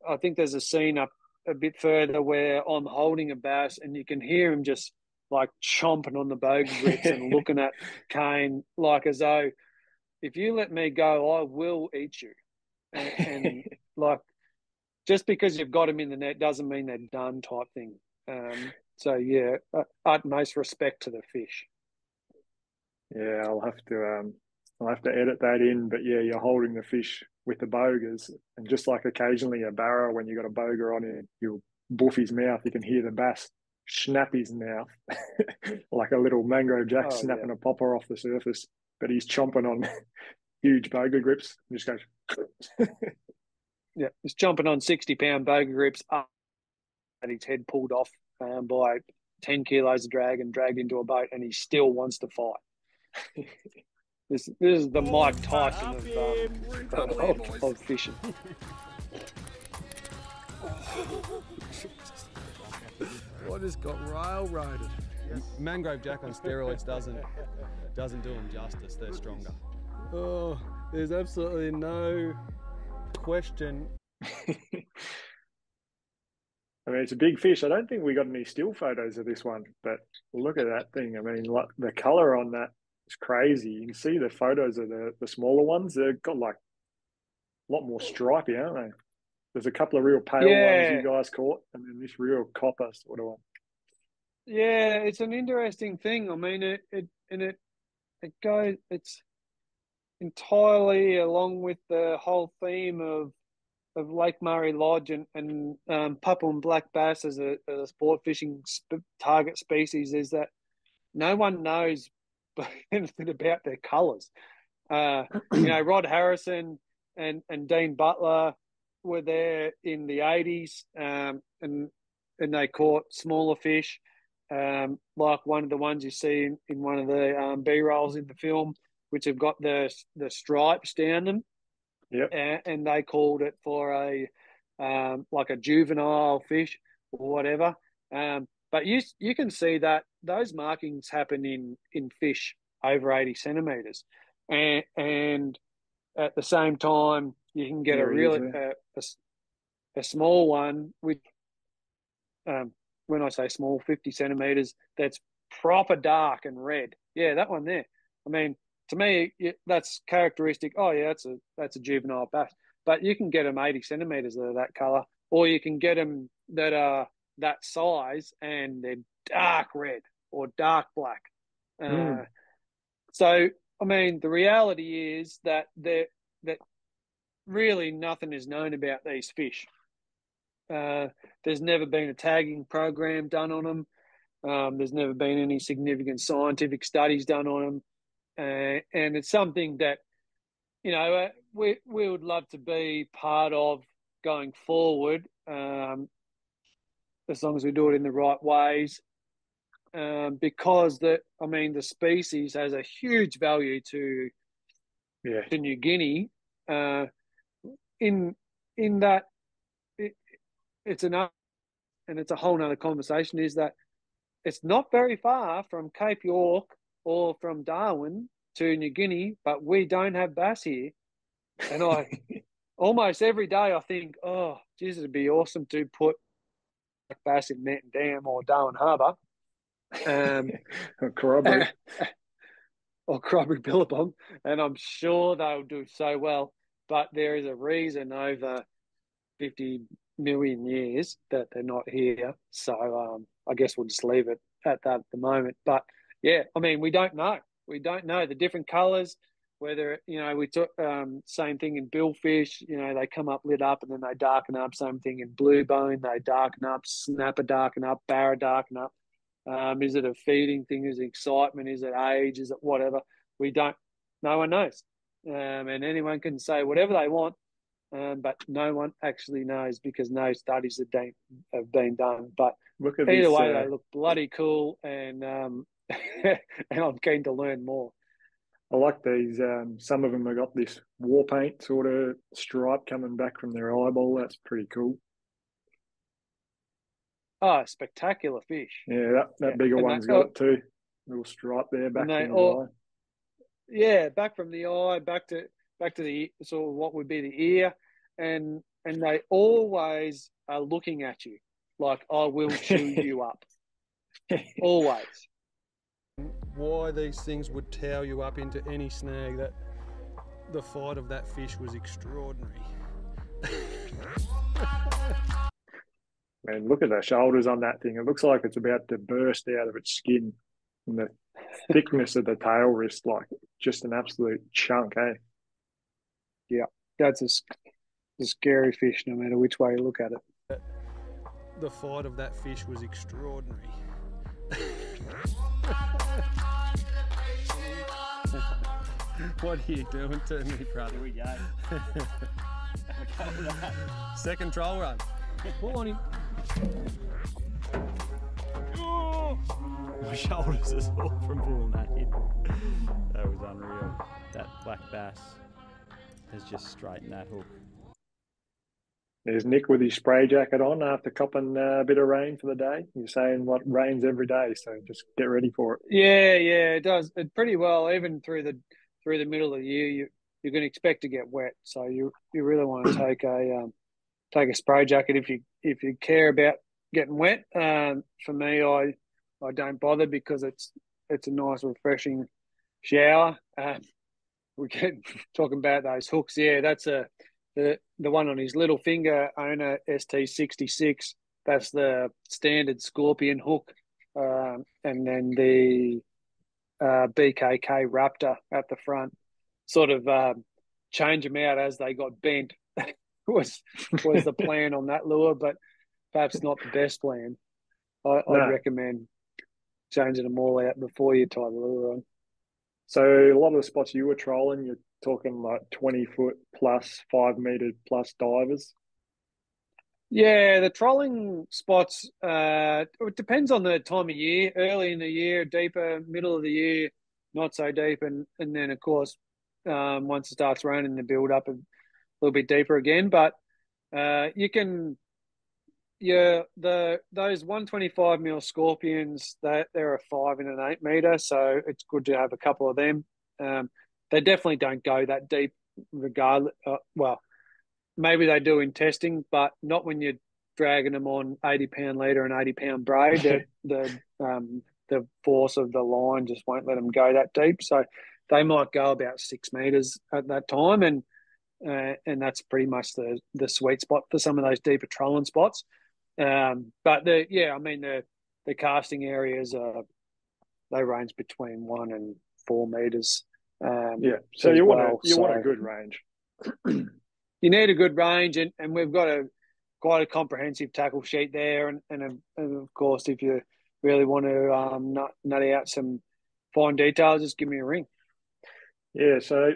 I think there's a scene up a bit further where I'm holding a bass, and you can hear him just like chomping on the Boga grips and looking at Kane like as though if you let me go, I will eat you. And, and like just because you've got them in the net doesn't mean they're done type thing. Um, so yeah, uh, utmost respect to the fish. Yeah, I'll have to um, I'll have to edit that in. But yeah, you're holding the fish with the bogers, and just like occasionally a barra when you got a boger on it, you'll boof his mouth. You can hear the bass snap his mouth like a little mangrove jack Oh, snapping yeah. a popper off the surface, but he's chomping on huge Boga grips. And just goes. Yeah, he's jumping on sixty pound boga grips up, and his head pulled off um, by ten kilos of drag and dragged into a boat, and he still wants to fight. this this is the Mike Tyson of, um, of, of fishing. I just got railroaded. Mangrove Jack on steroids doesn't doesn't do them justice. They're stronger. Oh, there's absolutely no question. I mean, it's a big fish. I don't think we got any still photos of this one, but look at that thing. I mean, like the color on that is crazy. You can see the photos of the, the smaller ones. They've got like a lot more stripy, aren't they? There's a couple of real pale Yeah. ones you guys caught, and then this real copper sort of one. Yeah, it's an interesting thing. I mean, it it and it it goes. It's entirely along with the whole theme of of Lake Murray Lodge and and um, Papuan black bass as a, as a sport fishing sp- target species. Is that no one knows anything about their colours. Uh, you know, Rod Harrison and and Dean Butler were there in the eighties, um, and and they caught smaller fish um, like one of the ones you see in, in one of the um, B rolls in the film, which have got the the stripes down them. Yep. And, and they called it for a um, like a juvenile fish or whatever. Um, but you you can see that those markings happen in in fish over eighty centimeters, and and at the same time you can get a he is really a, a s- a small one with um, when I say small, 50 centimeters, that's proper dark and red. Yeah, that one there. I mean, to me, that's characteristic. Oh, yeah, that's a that's a juvenile bass. But you can get them 80 centimeters that are that color, or you can get them that are that size and they're dark red or dark black. Uh, Mm. So, I mean, the reality is that that really nothing is known about these fish. Uh, there's never been a tagging program done on them. Um, there's never been any significant scientific studies done on them, uh, and it's something that you know uh, we we would love to be part of going forward, um, as long as we do it in the right ways. Um, because the, I mean, the species has a huge value to Yeah. to New Guinea. Uh, in in that it, it's enough, and it's a whole nother conversation. Is that it's not very far from Cape York or from Darwin to New Guinea, but we don't have bass here. And I almost every day I think, oh, Jesus, it'd be awesome to put bass in Manton Dam or Darwin Harbour. Um, Corroboree. or Corroboree Billabong, and I'm sure they'll do so well. But there is a reason over 50 million years that they're not here. So um, I guess we'll just leave it at that at the moment. But yeah, I mean, we don't know. We don't know the different colours. Whether you know, we took um, same thing in billfish. You know, they come up lit up and then they darken up. Same thing in blue bone. They darken up. Snapper darken up. Barra darken up. Um, is it a feeding thing? Is it excitement? Is it age? Is it whatever? We don't. No one knows, um, and anyone can say whatever they want, um, but no one actually knows because no studies have been have been done. But Look at either this. way, uh, they look bloody cool, and um, and I'm keen to learn more. I like these. Um, some of them have got this war paint sort of stripe coming back from their eyeball. That's pretty cool. Oh, spectacular fish! Yeah, that, that Yeah, bigger and one's got it too. Little stripe there back in the all- eye. Yeah, back from the eye, back to back to the sort of what would be the ear, and and they always are looking at you like I will chew you up. Always. Why these things would tow you up into any snag, that the fight of that fish was extraordinary. Man, look at the shoulders on that thing. It looks like it's about to burst out of its skin. And the thickness of the tail wrist, like just an absolute chunk, eh? Yeah, that's a scary fish, no matter which way you look at it. The fight of that fish was extraordinary. what are you doing to me, brother? Here we go. Second troll run. Pull on him. My shoulders are sore from pulling that in. That was unreal. That black bass has just straightened that hook. There's Nick with his spray jacket on after copping uh, a bit of rain for the day. You're saying what rains every day, so just get ready for it. Yeah, yeah, it does. It pretty well, even through the through the middle of the year, you you're going to expect to get wet. So you you really want to take a um, take a spray jacket if you if you care about getting wet. Um, for me, I I don't bother because it's it's a nice refreshing shower. Um, we get talking about those hooks. Yeah, that's a the the one on his little finger owner ST sixty six. That's the standard scorpion hook, um, and then the uh, BKK Raptor at the front. Sort of um, change them out as they got bent was was the plan on that lure, but perhaps not the best plan. I, No. I'd recommend changing them all out before you tie the lure on. So a lot of the spots you were trolling, you're talking like 20 foot plus, five meter plus divers. Yeah, the trolling spots. Uh, it depends on the time of year. Early in the year, deeper. Middle of the year, not so deep, and and then of course, um, once it starts raining, the build up a little bit deeper again. But uh, you can, yeah, the those one twenty five mil scorpions. That they're a five and an eight meter, so it's good to have a couple of them. Um, they definitely don't go that deep, regardless. Uh, well, maybe they do in testing, but not when you're dragging them on 80 pound leader and 80 pound braid. The, the, um, the force of the line just won't let them go that deep. So they might go about six meters at that time. And, uh, and that's pretty much the, the sweet spot for some of those deeper trolling spots. Um, but the, yeah, I mean, the, the casting areas are, they range between one and four meters. Um, Yeah. So you want well, a, you want a good range. you need a good range, and, and we've got a quite a comprehensive tackle sheet there, and and, and of course, if you really want to um, nut, nut out some fine details, just give me a ring. Yeah. So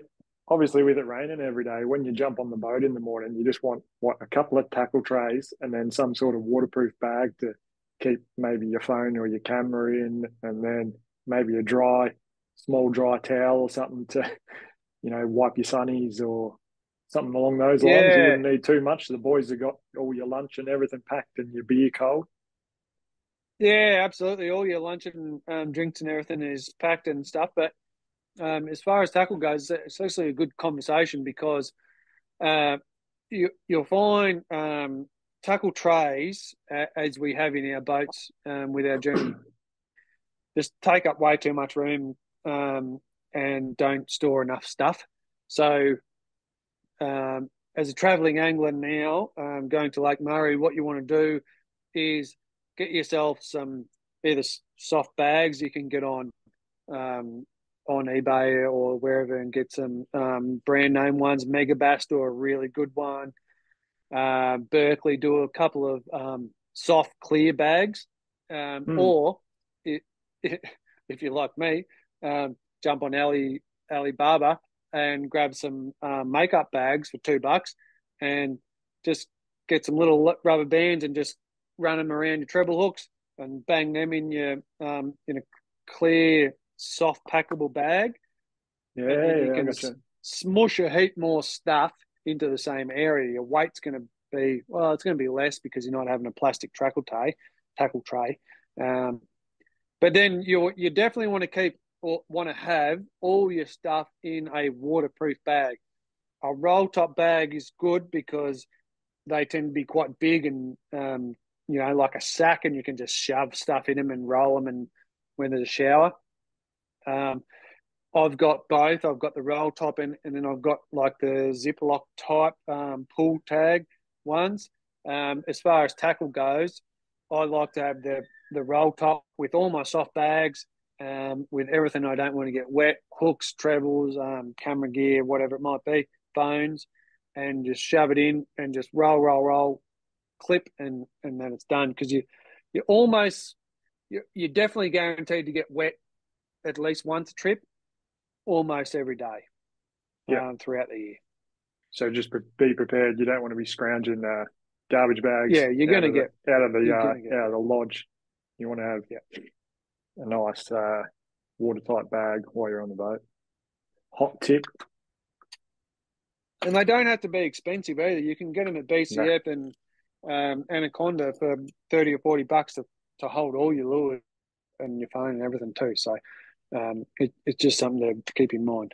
obviously with it raining every day, when you jump on the boat in the morning, you just want what a couple of tackle trays and then some sort of waterproof bag to keep maybe your phone or your camera in, and then maybe a dry, small dry towel or something to, you know, wipe your sunnies or something along those lines. You wouldn't need too much. The boys have got all your lunch and everything packed and your beer cold. Yeah, absolutely. All your lunch and um, drinks and everything is packed and stuff. But um, as far as tackle goes, it's actually a good conversation because uh, you, you'll find um, tackle trays, uh, as we have in our boats um, with our journey, just take up way too much room um, and don't store enough stuff. So, um, as a traveling angler now, um, going to Lake Murray, what you want to do is get yourself some either soft bags you can get on um, on eBay or wherever and get some um, brand name ones. Megabass do a really good one. Uh, Berkley do a couple of um, soft clear bags, um, Hmm. or if you're like me, um, jump on Ali Alibaba and grab some um, makeup bags for two bucks, and just get some little rubber bands and just run them around your treble hooks and bang them in your um, in a clear, soft, packable bag. Yeah, and you yeah, can gotcha. smush a heap more stuff into the same area. Your weight's going to be well, it's going to be less because you're not having a plastic tackle tray, tackle tray. Um, but then you you definitely want to keep or want to have all your stuff in a waterproof bag. A roll top bag is good because they tend to be quite big and um, you know like a sack, and you can just shove stuff in them and roll them. And when there's a shower, um, I've got both. I've got the roll top and, and then I've got like the Ziploc type um, pull tag ones. Um, as far as tackle goes, I like to have the the roll top with all my soft bags, um, with everything I don't want to get wet, hooks, trebles, um, camera gear, whatever it might be, phones, and just shove it in and just roll, roll, roll, clip, and and then it's done. Because you you almost you're, you're definitely guaranteed to get wet at least once a trip, almost every day, Yeah. um, throughout the year. So just be prepared. You don't want to be scrounging uh, garbage bags. Yeah, you're of the- get- out of the uh, out of the lodge. You want to have yeah, a nice uh, watertight bag while you're on the boat. Hot tip: And they don't have to be expensive either. You can get them at BCF and um, Anaconda for thirty or forty bucks to, to hold all your lures and your phone and everything too. So um, it, it's just something to keep in mind.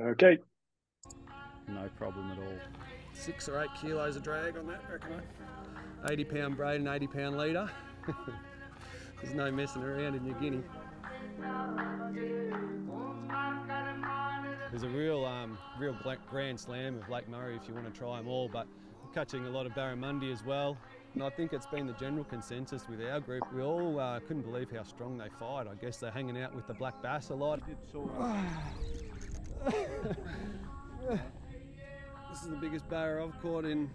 Okay, No problem at all. Six or eight kilos of drag on that, reckon I. 80 pound braid and 80 pound leader. There's no messing around in New Guinea. There's a real, um, real grand slam of Lake Murray if you want to try them all, but catching a lot of barramundi as well. And I think it's been the general consensus with our group. We all uh, couldn't believe how strong they fight. I guess they're hanging out with the black bass a lot. This is the biggest barra I've caught in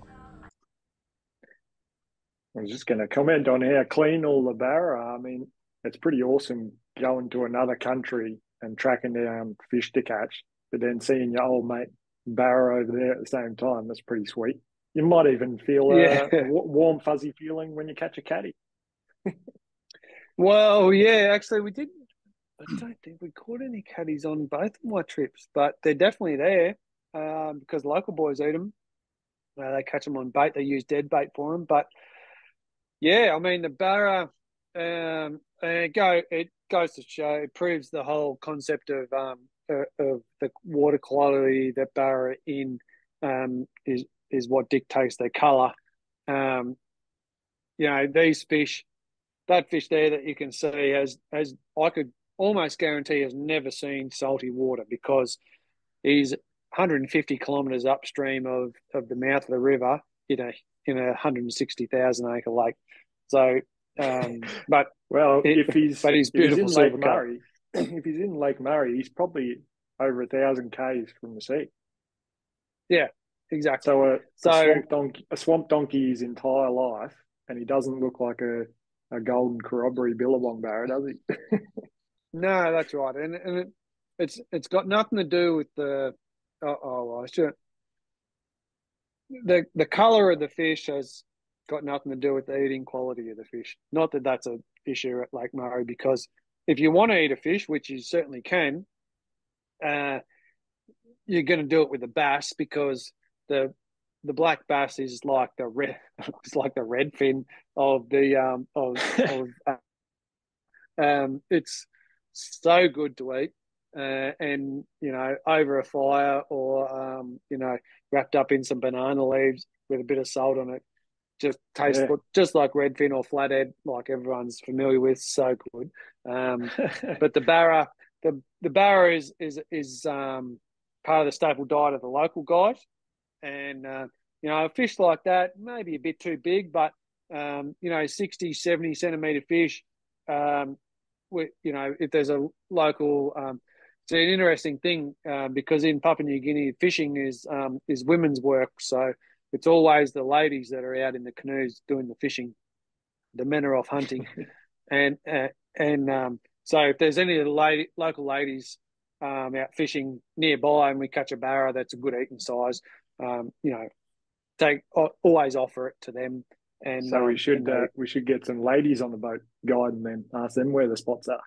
I was just going to comment on how clean all the barra. are. I mean, it's pretty awesome going to another country and tracking down fish to catch, but then seeing your old mate barra over there at the same time. That's pretty sweet. You might even feel a, Yeah. warm, fuzzy feeling when you catch a caddy. Well, yeah, actually, we did. I don't think we caught any caddies on both of my trips, but they're definitely there um, because local boys eat them. Uh, they catch them on bait. They use dead bait for them. But yeah, I mean the barra, um, and it go it goes to show it proves the whole concept of um uh, of the water quality that barra in um is is what dictates their color. Um, you know these fish that fish there that you can see has has I could almost guarantee has never seen salty water because he's 150 kilometres upstream of, of the mouth of the river in a in a 160,000 acre lake. So, um, but Well, It- if he's but he's if he's beautiful in Lake. Murray, if he's in Lake Murray, he's probably over a thousand k's from the sea. Exactly. So a, So- a swamp donkey, a swamp donkey his entire life, and he doesn't look like a, a golden corroboree billabong barra, does he? No, that's right, and and it, it's it's got nothing to do with the. Oh, oh I should. The the color of the fish has got nothing to do with the eating quality of the fish. Not that that's a issue at Lake Murray, because if you want to eat a fish, which you certainly can, uh, you're going to do it with the bass because the the black bass is like the red, it's like the red fin of the um of of. Uh, um, it's so good to eat, uh, and you know, over a fire or um, you know, wrapped up in some banana leaves with a bit of salt on it. Just tastes Yeah. just like redfin or flathead, like everyone's familiar with. So good. Um, but the barra, the the barra is is is um, part of the staple diet of the local guys, and uh, you know, a fish like that maybe a bit too big, but um, you know, 60, 70 centimeter fish. Um, we, you know, if there's a local, um, it's an interesting thing uh, because in Papua New Guinea, fishing is um, is women's work, so it's always the ladies that are out in the canoes doing the fishing. The men are off hunting, and uh, and um, so if there's any of the lady, local ladies um, out fishing nearby and we catch a barra that's a good eating size, um, you know, take always offer it to them. And so we um, should uh, we should get some ladies on the boat guide and then ask them where the spots are.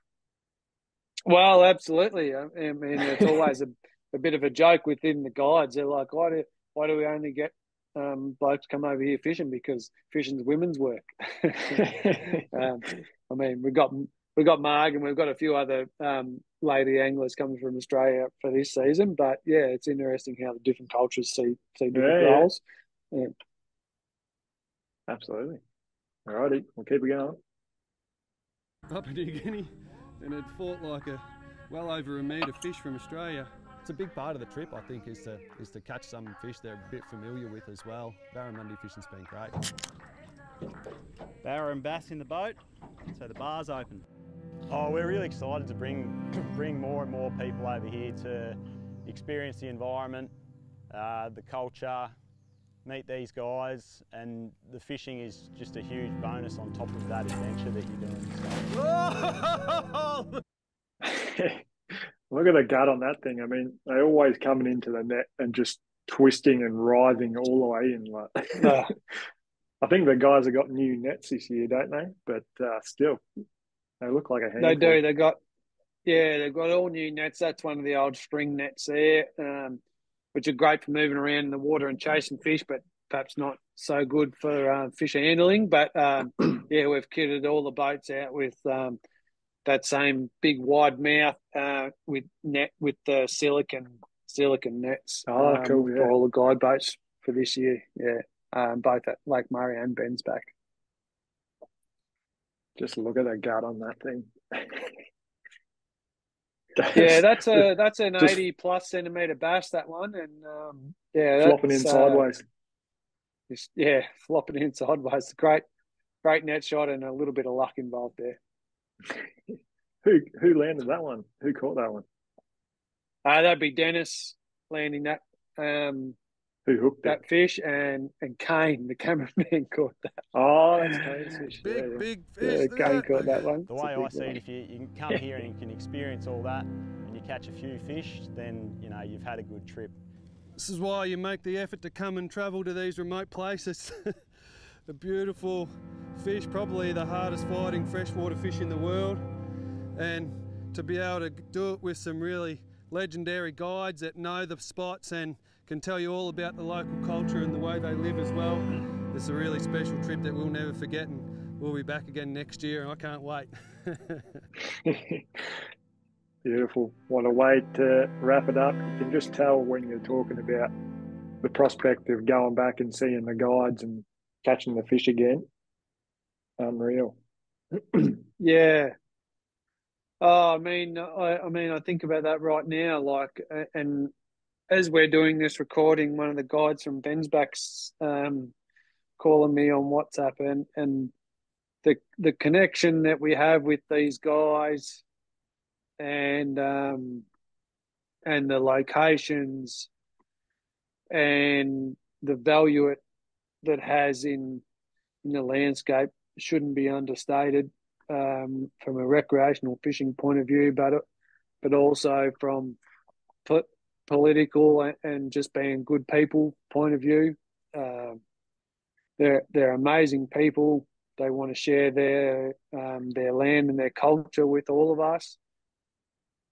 Well, absolutely. I I mean, it's always a, a bit of a joke within the guides. They're like, why do why do we only get um, blokes come over here fishing because fishing's women's work? um, I mean, we've got we've got Marg and we've got a few other um, lady anglers coming from Australia for this season. But yeah, it's interesting how the different cultures see see different Yeah, yeah. roles. Yeah. Absolutely. All righty, we'll keep it going. Papua New Guinea, and it fought like a well over a metre fish from Australia. It's a big part of the trip, I think, is to is to catch some fish they're a bit familiar with as well. Barramundi fishing's been great. Barra and bass in the boat, so the bar's open. Oh, we're really excited to bring bring more and more people over here to experience the environment, uh, the culture, meet these guys, and the fishing is just a huge bonus on top of that adventure that you're doing. So. Look at the gut on that thing. I mean, they're always coming into the net and just twisting and writhing all the way in. Like, I think the guys have got new nets this year, don't they? But uh, still, they look like a handful. They do. They got yeah, they've got all new nets. That's one of the old spring nets there, um, which are great for moving around in the water and chasing fish, but perhaps not so good for uh, fish handling. But um, yeah, we've kitted all the boats out with um, that same big wide mouth uh, with net with the silicon silicon nets. Oh, um, cool, yeah. For all the guide boats for this year. Yeah, um, both at Lake Murray and Bensbach. Just look at the gut on that thing. Yeah, that's a that's an eighty plus centimeter bass. That one, and um, yeah, flopping in that's, uh, sideways. just- yeah, flopping in sideways. Great, great net shot and a little bit of luck involved there. Who who landed that one? Who caught that one? Uh, that'd be Dennis landing that um, Who hooked it? that fish, and and Kane, the cameraman, caught that. Oh, that's Kane's fish. Big, yeah, yeah. big fish. look at Kane caught that one. The It's way I see one. it, if you, you can come here and you can experience all that and you catch a few fish, then you know you've had a good trip. This is why you make the effort to come and travel to these remote places. the beautiful fish, probably the hardest fighting freshwater fish in the world. And to be able to do it with some really legendary guides that know the spots and can tell you all about the local culture and the way they live as well. It's a really special trip that we'll never forget and we'll be back again next year and I can't wait. Beautiful. What a way to wrap it up. You can just tell when you're talking about the prospect of going back and seeing the guides and catching the fish again. Unreal. Yeah. Oh, I mean, I, I mean, I think about that right now. Like, uh, and as we're doing this recording, one of the guides from Bensbach's um, calling me on WhatsApp, and and the the connection that we have with these guys, and um, and the locations, and the value it that has in in the landscape shouldn't be understated um, from a recreational fishing point of view, but but also from political and, just being good people point of view. Um, they're they're amazing people. They want to share their um, their land and their culture with all of us,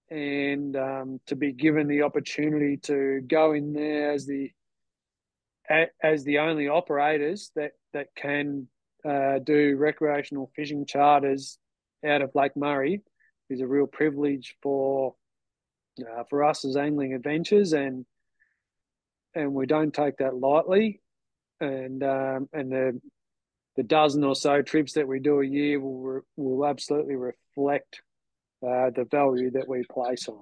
and um, to be given the opportunity to go in there as the as the only operators that that can uh, do recreational fishing charters out of Lake Murray is a real privilege for uh, for us as angling adventures, and and we don't take that lightly. And um, and the the dozen or so trips that we do a year will re- will absolutely reflect uh, the value that we place on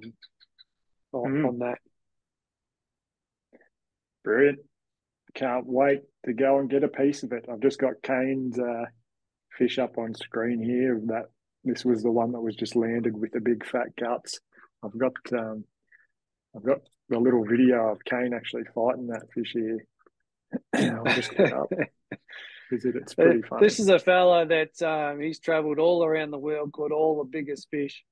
on, Mm. on that. Brilliant. Can't wait to go and get a piece of it. I've just got Kane's uh, fish up on screen here. That this was the one that was just landed with the big fat guts. I've got um, I've got the little video of Kane actually fighting that fish here. I'll just get up. visit. It's pretty Uh, fun. This is a fella that um, he's travelled all around the world, caught all the biggest fish,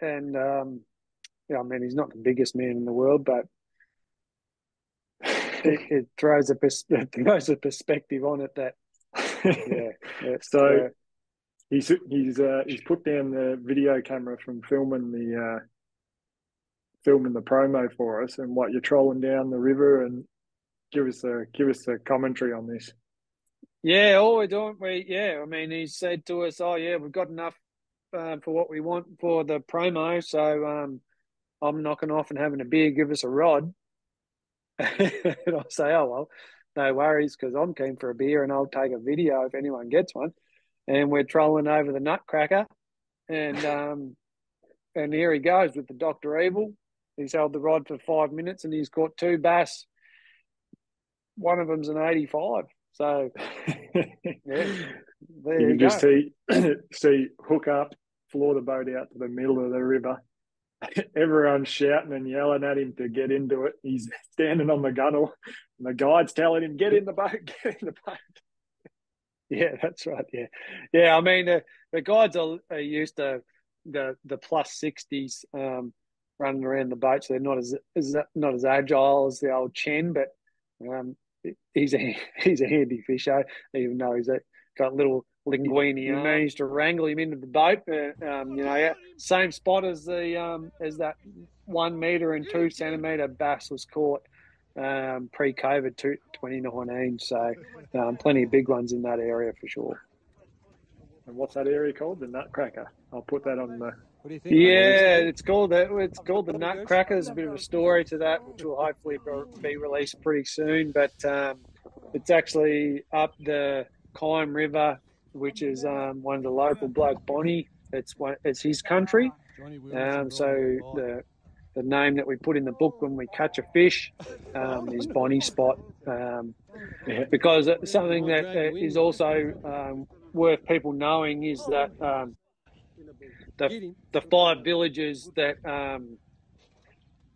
and um, yeah, I mean he's not the biggest man in the world, but it, it throws a pers- it throws a perspective on it that yeah, So uh, he's he's uh, he's put down the video camera from filming the uh, filming the promo for us, and what you're trolling down the river, and give us a give us a commentary on this. Yeah, all we're doing, we yeah. I mean, he said to us, "Oh yeah, we've got enough uh, for what we want for the promo." So um, I'm knocking off and having a beer. Give us a rod. and I'll say, "Oh well, no worries, because I'm keen for a beer, and I'll take a video if anyone gets one." And we're trolling over the Nutcracker, and um, and here he goes with the Doctor Evil. He's held the rod for five minutes, and he's caught two bass. One of them's an 85. So yeah, there you you, just see see hook up, floor the boat out to the middle of the river. Everyone's shouting and yelling at him to get into it. He's standing on the gunnel, and the guide's telling him, "Get in the boat, get in the boat." Yeah, that's right. Yeah, yeah. I mean, the guides are, are used to the the plus sixties um, running around the boat, so they're not as, as not as agile as the old Chen, but um, he's a he's a handy fisher, even though he's a, got little linguini. You managed to wrangle him into the boat. Uh, um, you know, same spot as the um, as that one meter and two centimeter bass was caught um, pre-COVID, to 2019. So um, plenty of big ones in that area for sure. And what's that area called? The Nutcracker. I'll put that on the. What do you think? Yeah, it's called the it's called the Nutcracker. There's a bit of a story to that, which will hopefully be released pretty soon. But um, it's actually up the Kyme River, which is um, one of the local bloke Bonnie. It's one, it's his country. Um, so the the name that we put in the book when we catch a fish um, is Bonnie Spot, um, because it's something that uh, is also um, worth people knowing is that um, the the five villages that um,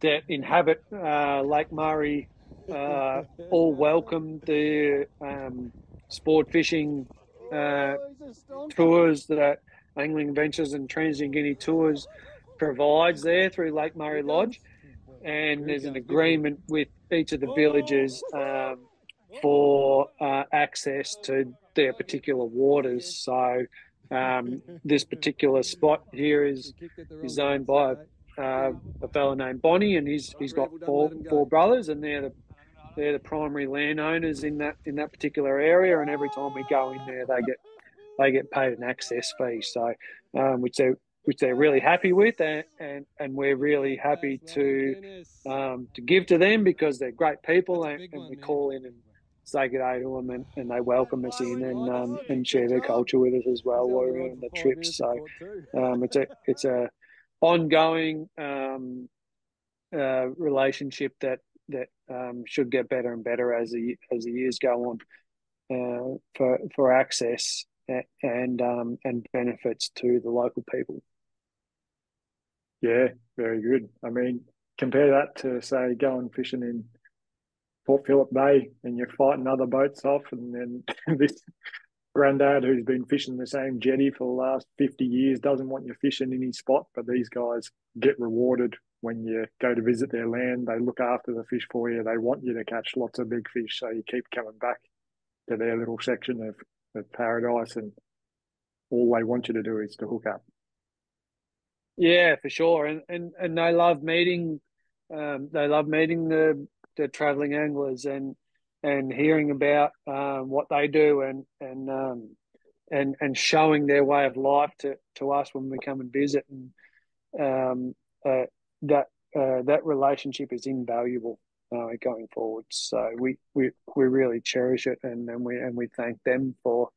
that inhabit uh, Lake Murray uh, all welcome the um, sport fishing uh, tours that Angling Adventures and Trans Niugini Tours provides there through Lake Murray Lodge, and there's an agreement with each of the villages um, for uh, access to their particular waters. So um, this particular spot here is is owned by uh, a fellow named Bonnie, and he's he's got four four brothers, and they're the they're the primary landowners in that in that particular area. And every time we go in there, they get they get paid an access fee. So um, which they which they're really happy with, and and, and we're really happy to um, to give to them because they're great people, and, and we call in and say good day to them, and, and they welcome us in and um, and share their culture with us as well while we're on the trips. So um, it's a it's a ongoing um, uh, relationship that that um, should get better and better as the as the years go on uh, for for access and um, and benefits to the local people. Yeah, very good. I mean, compare that to say going fishing in Port Phillip Bay and you're fighting other boats off, and then this granddad who's been fishing the same jetty for the last 50 years doesn't want you fishing in his spot, but these guys get rewarded when you go to visit their land. They look after the fish for you. They want you to catch lots of big fish, so you keep coming back to their little section of, of paradise, and all they want you to do is to hook up. Yeah, for sure, and and and they love meeting. Um, they love meeting the the traveling anglers and and hearing about um, what they do and and um, and and showing their way of life to, to us when we come and visit and um, uh, that uh, that relationship is invaluable uh, going forward. So we, we we really cherish it and, and we and we thank them for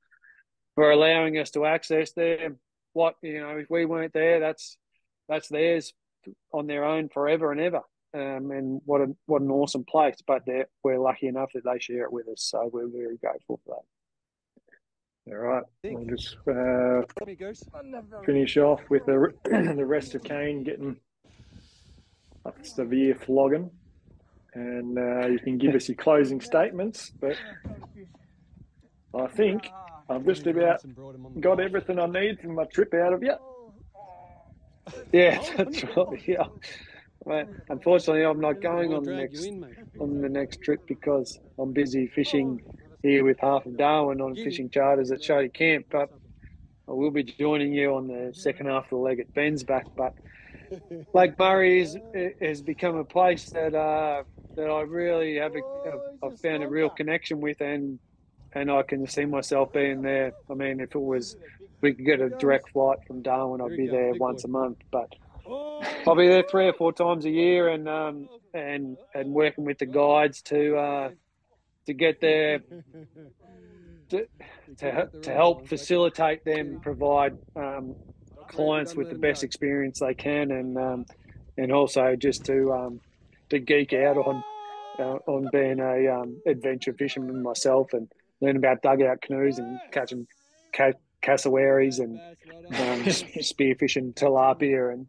for allowing us to access them. What you know, if we weren't there, that's that's theirs on their own forever and ever. Um, and what a what an awesome place! But we're lucky enough that they share it with us, so we're very grateful for that. All right, we'll just uh, finish off with the the rest of Kane getting a severe flogging, and uh, you can give us your closing statements. But I think I've just about got everything I need for my trip out of you. Yeah, that's right. Yeah. Well, unfortunately, I'm not going on the next on the next trip because I'm busy fishing here with half of Darwin on fishing charters at Shady Camp. But I will be joining you on the second half of the leg at Bensbach. But Lake Murray is, has become a place that uh, that I really have, a, I've found a real connection with, and and I can see myself being there. I mean, if it was we could get a direct flight from Darwin, I'd be there once a month, but. I'll be there three or four times a year, and um, and and working with the guides to uh, to get there to, to, to help facilitate them provide um, clients with the best experience they can, and um, and also just to um, to geek out on uh, on being a um, adventure fisherman myself and learn about dugout canoes and catching ca- cassowaries and um, spearfishing tilapia and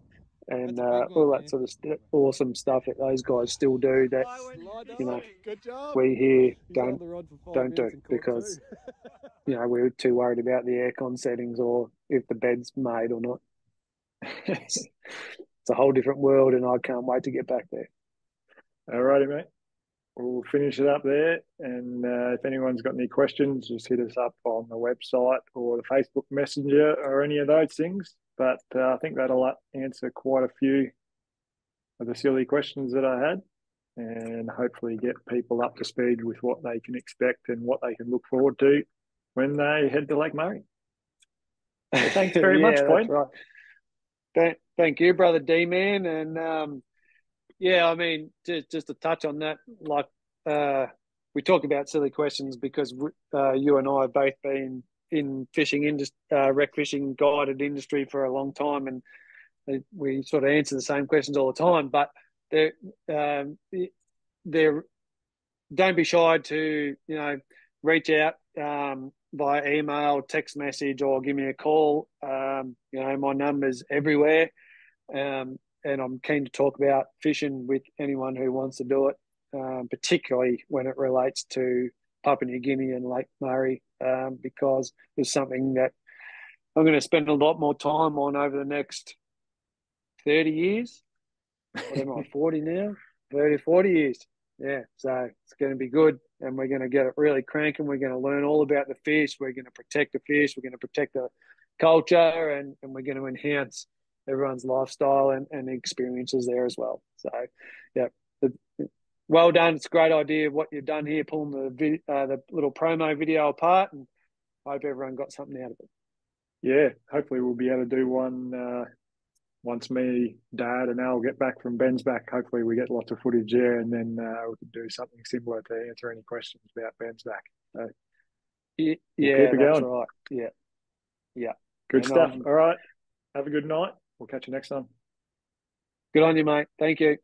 and uh, all that sort of st- awesome stuff that those guys still do that you know we here don't don't do because you know we're too worried about the aircon settings or if the bed's made or not. it's, it's a whole different world, and I can't wait to get back there. All righty, mate. We'll finish it up there. And uh, if anyone's got any questions, just hit us up on the website or the Facebook Messenger or any of those things. But uh, I think that'll answer quite a few of the silly questions that I had and hopefully get people up to speed with what they can expect and what they can look forward to when they head to Lake Murray. So thanks very yeah, much, Point. Right. Thank, thank you, brother D man. And um, yeah, I mean, just, just to touch on that, like uh, we talk about silly questions because uh, you and I have both been in fishing industry, uh, rec fishing guided industry for a long time, and we sort of answer the same questions all the time. But they're, um, they're don't be shy to you know reach out um, via email, text message, or give me a call. Um, you know, my number's everywhere, um, and I'm keen to talk about fishing with anyone who wants to do it, um, particularly when it relates to Papua New Guinea and Lake Murray, um, because it's something that I'm going to spend a lot more time on over the next 30 years. What am I, 40 now? 30, 40 years. Yeah, so it's going to be good, and we're going to get it really cranking. We're going to learn all about the fish. We're going to protect the fish. We're going to protect the culture, and, and we're going to enhance everyone's lifestyle and, and experiences there as well. So, yeah, well done. It's a great idea what you've done here, pulling the uh, the little promo video apart, and I hope everyone got something out of it. Yeah, hopefully we'll be able to do one uh, once me, Dad, and Al get back from Bensbach. Hopefully we get lots of footage there, and then uh, we can do something similar to answer any questions about Bensbach. So, yeah, we'll yeah that's going. right. Yeah, yeah. Good and stuff. Um, All right. Have a good night. We'll catch you next time. Good on you, mate. Thank you.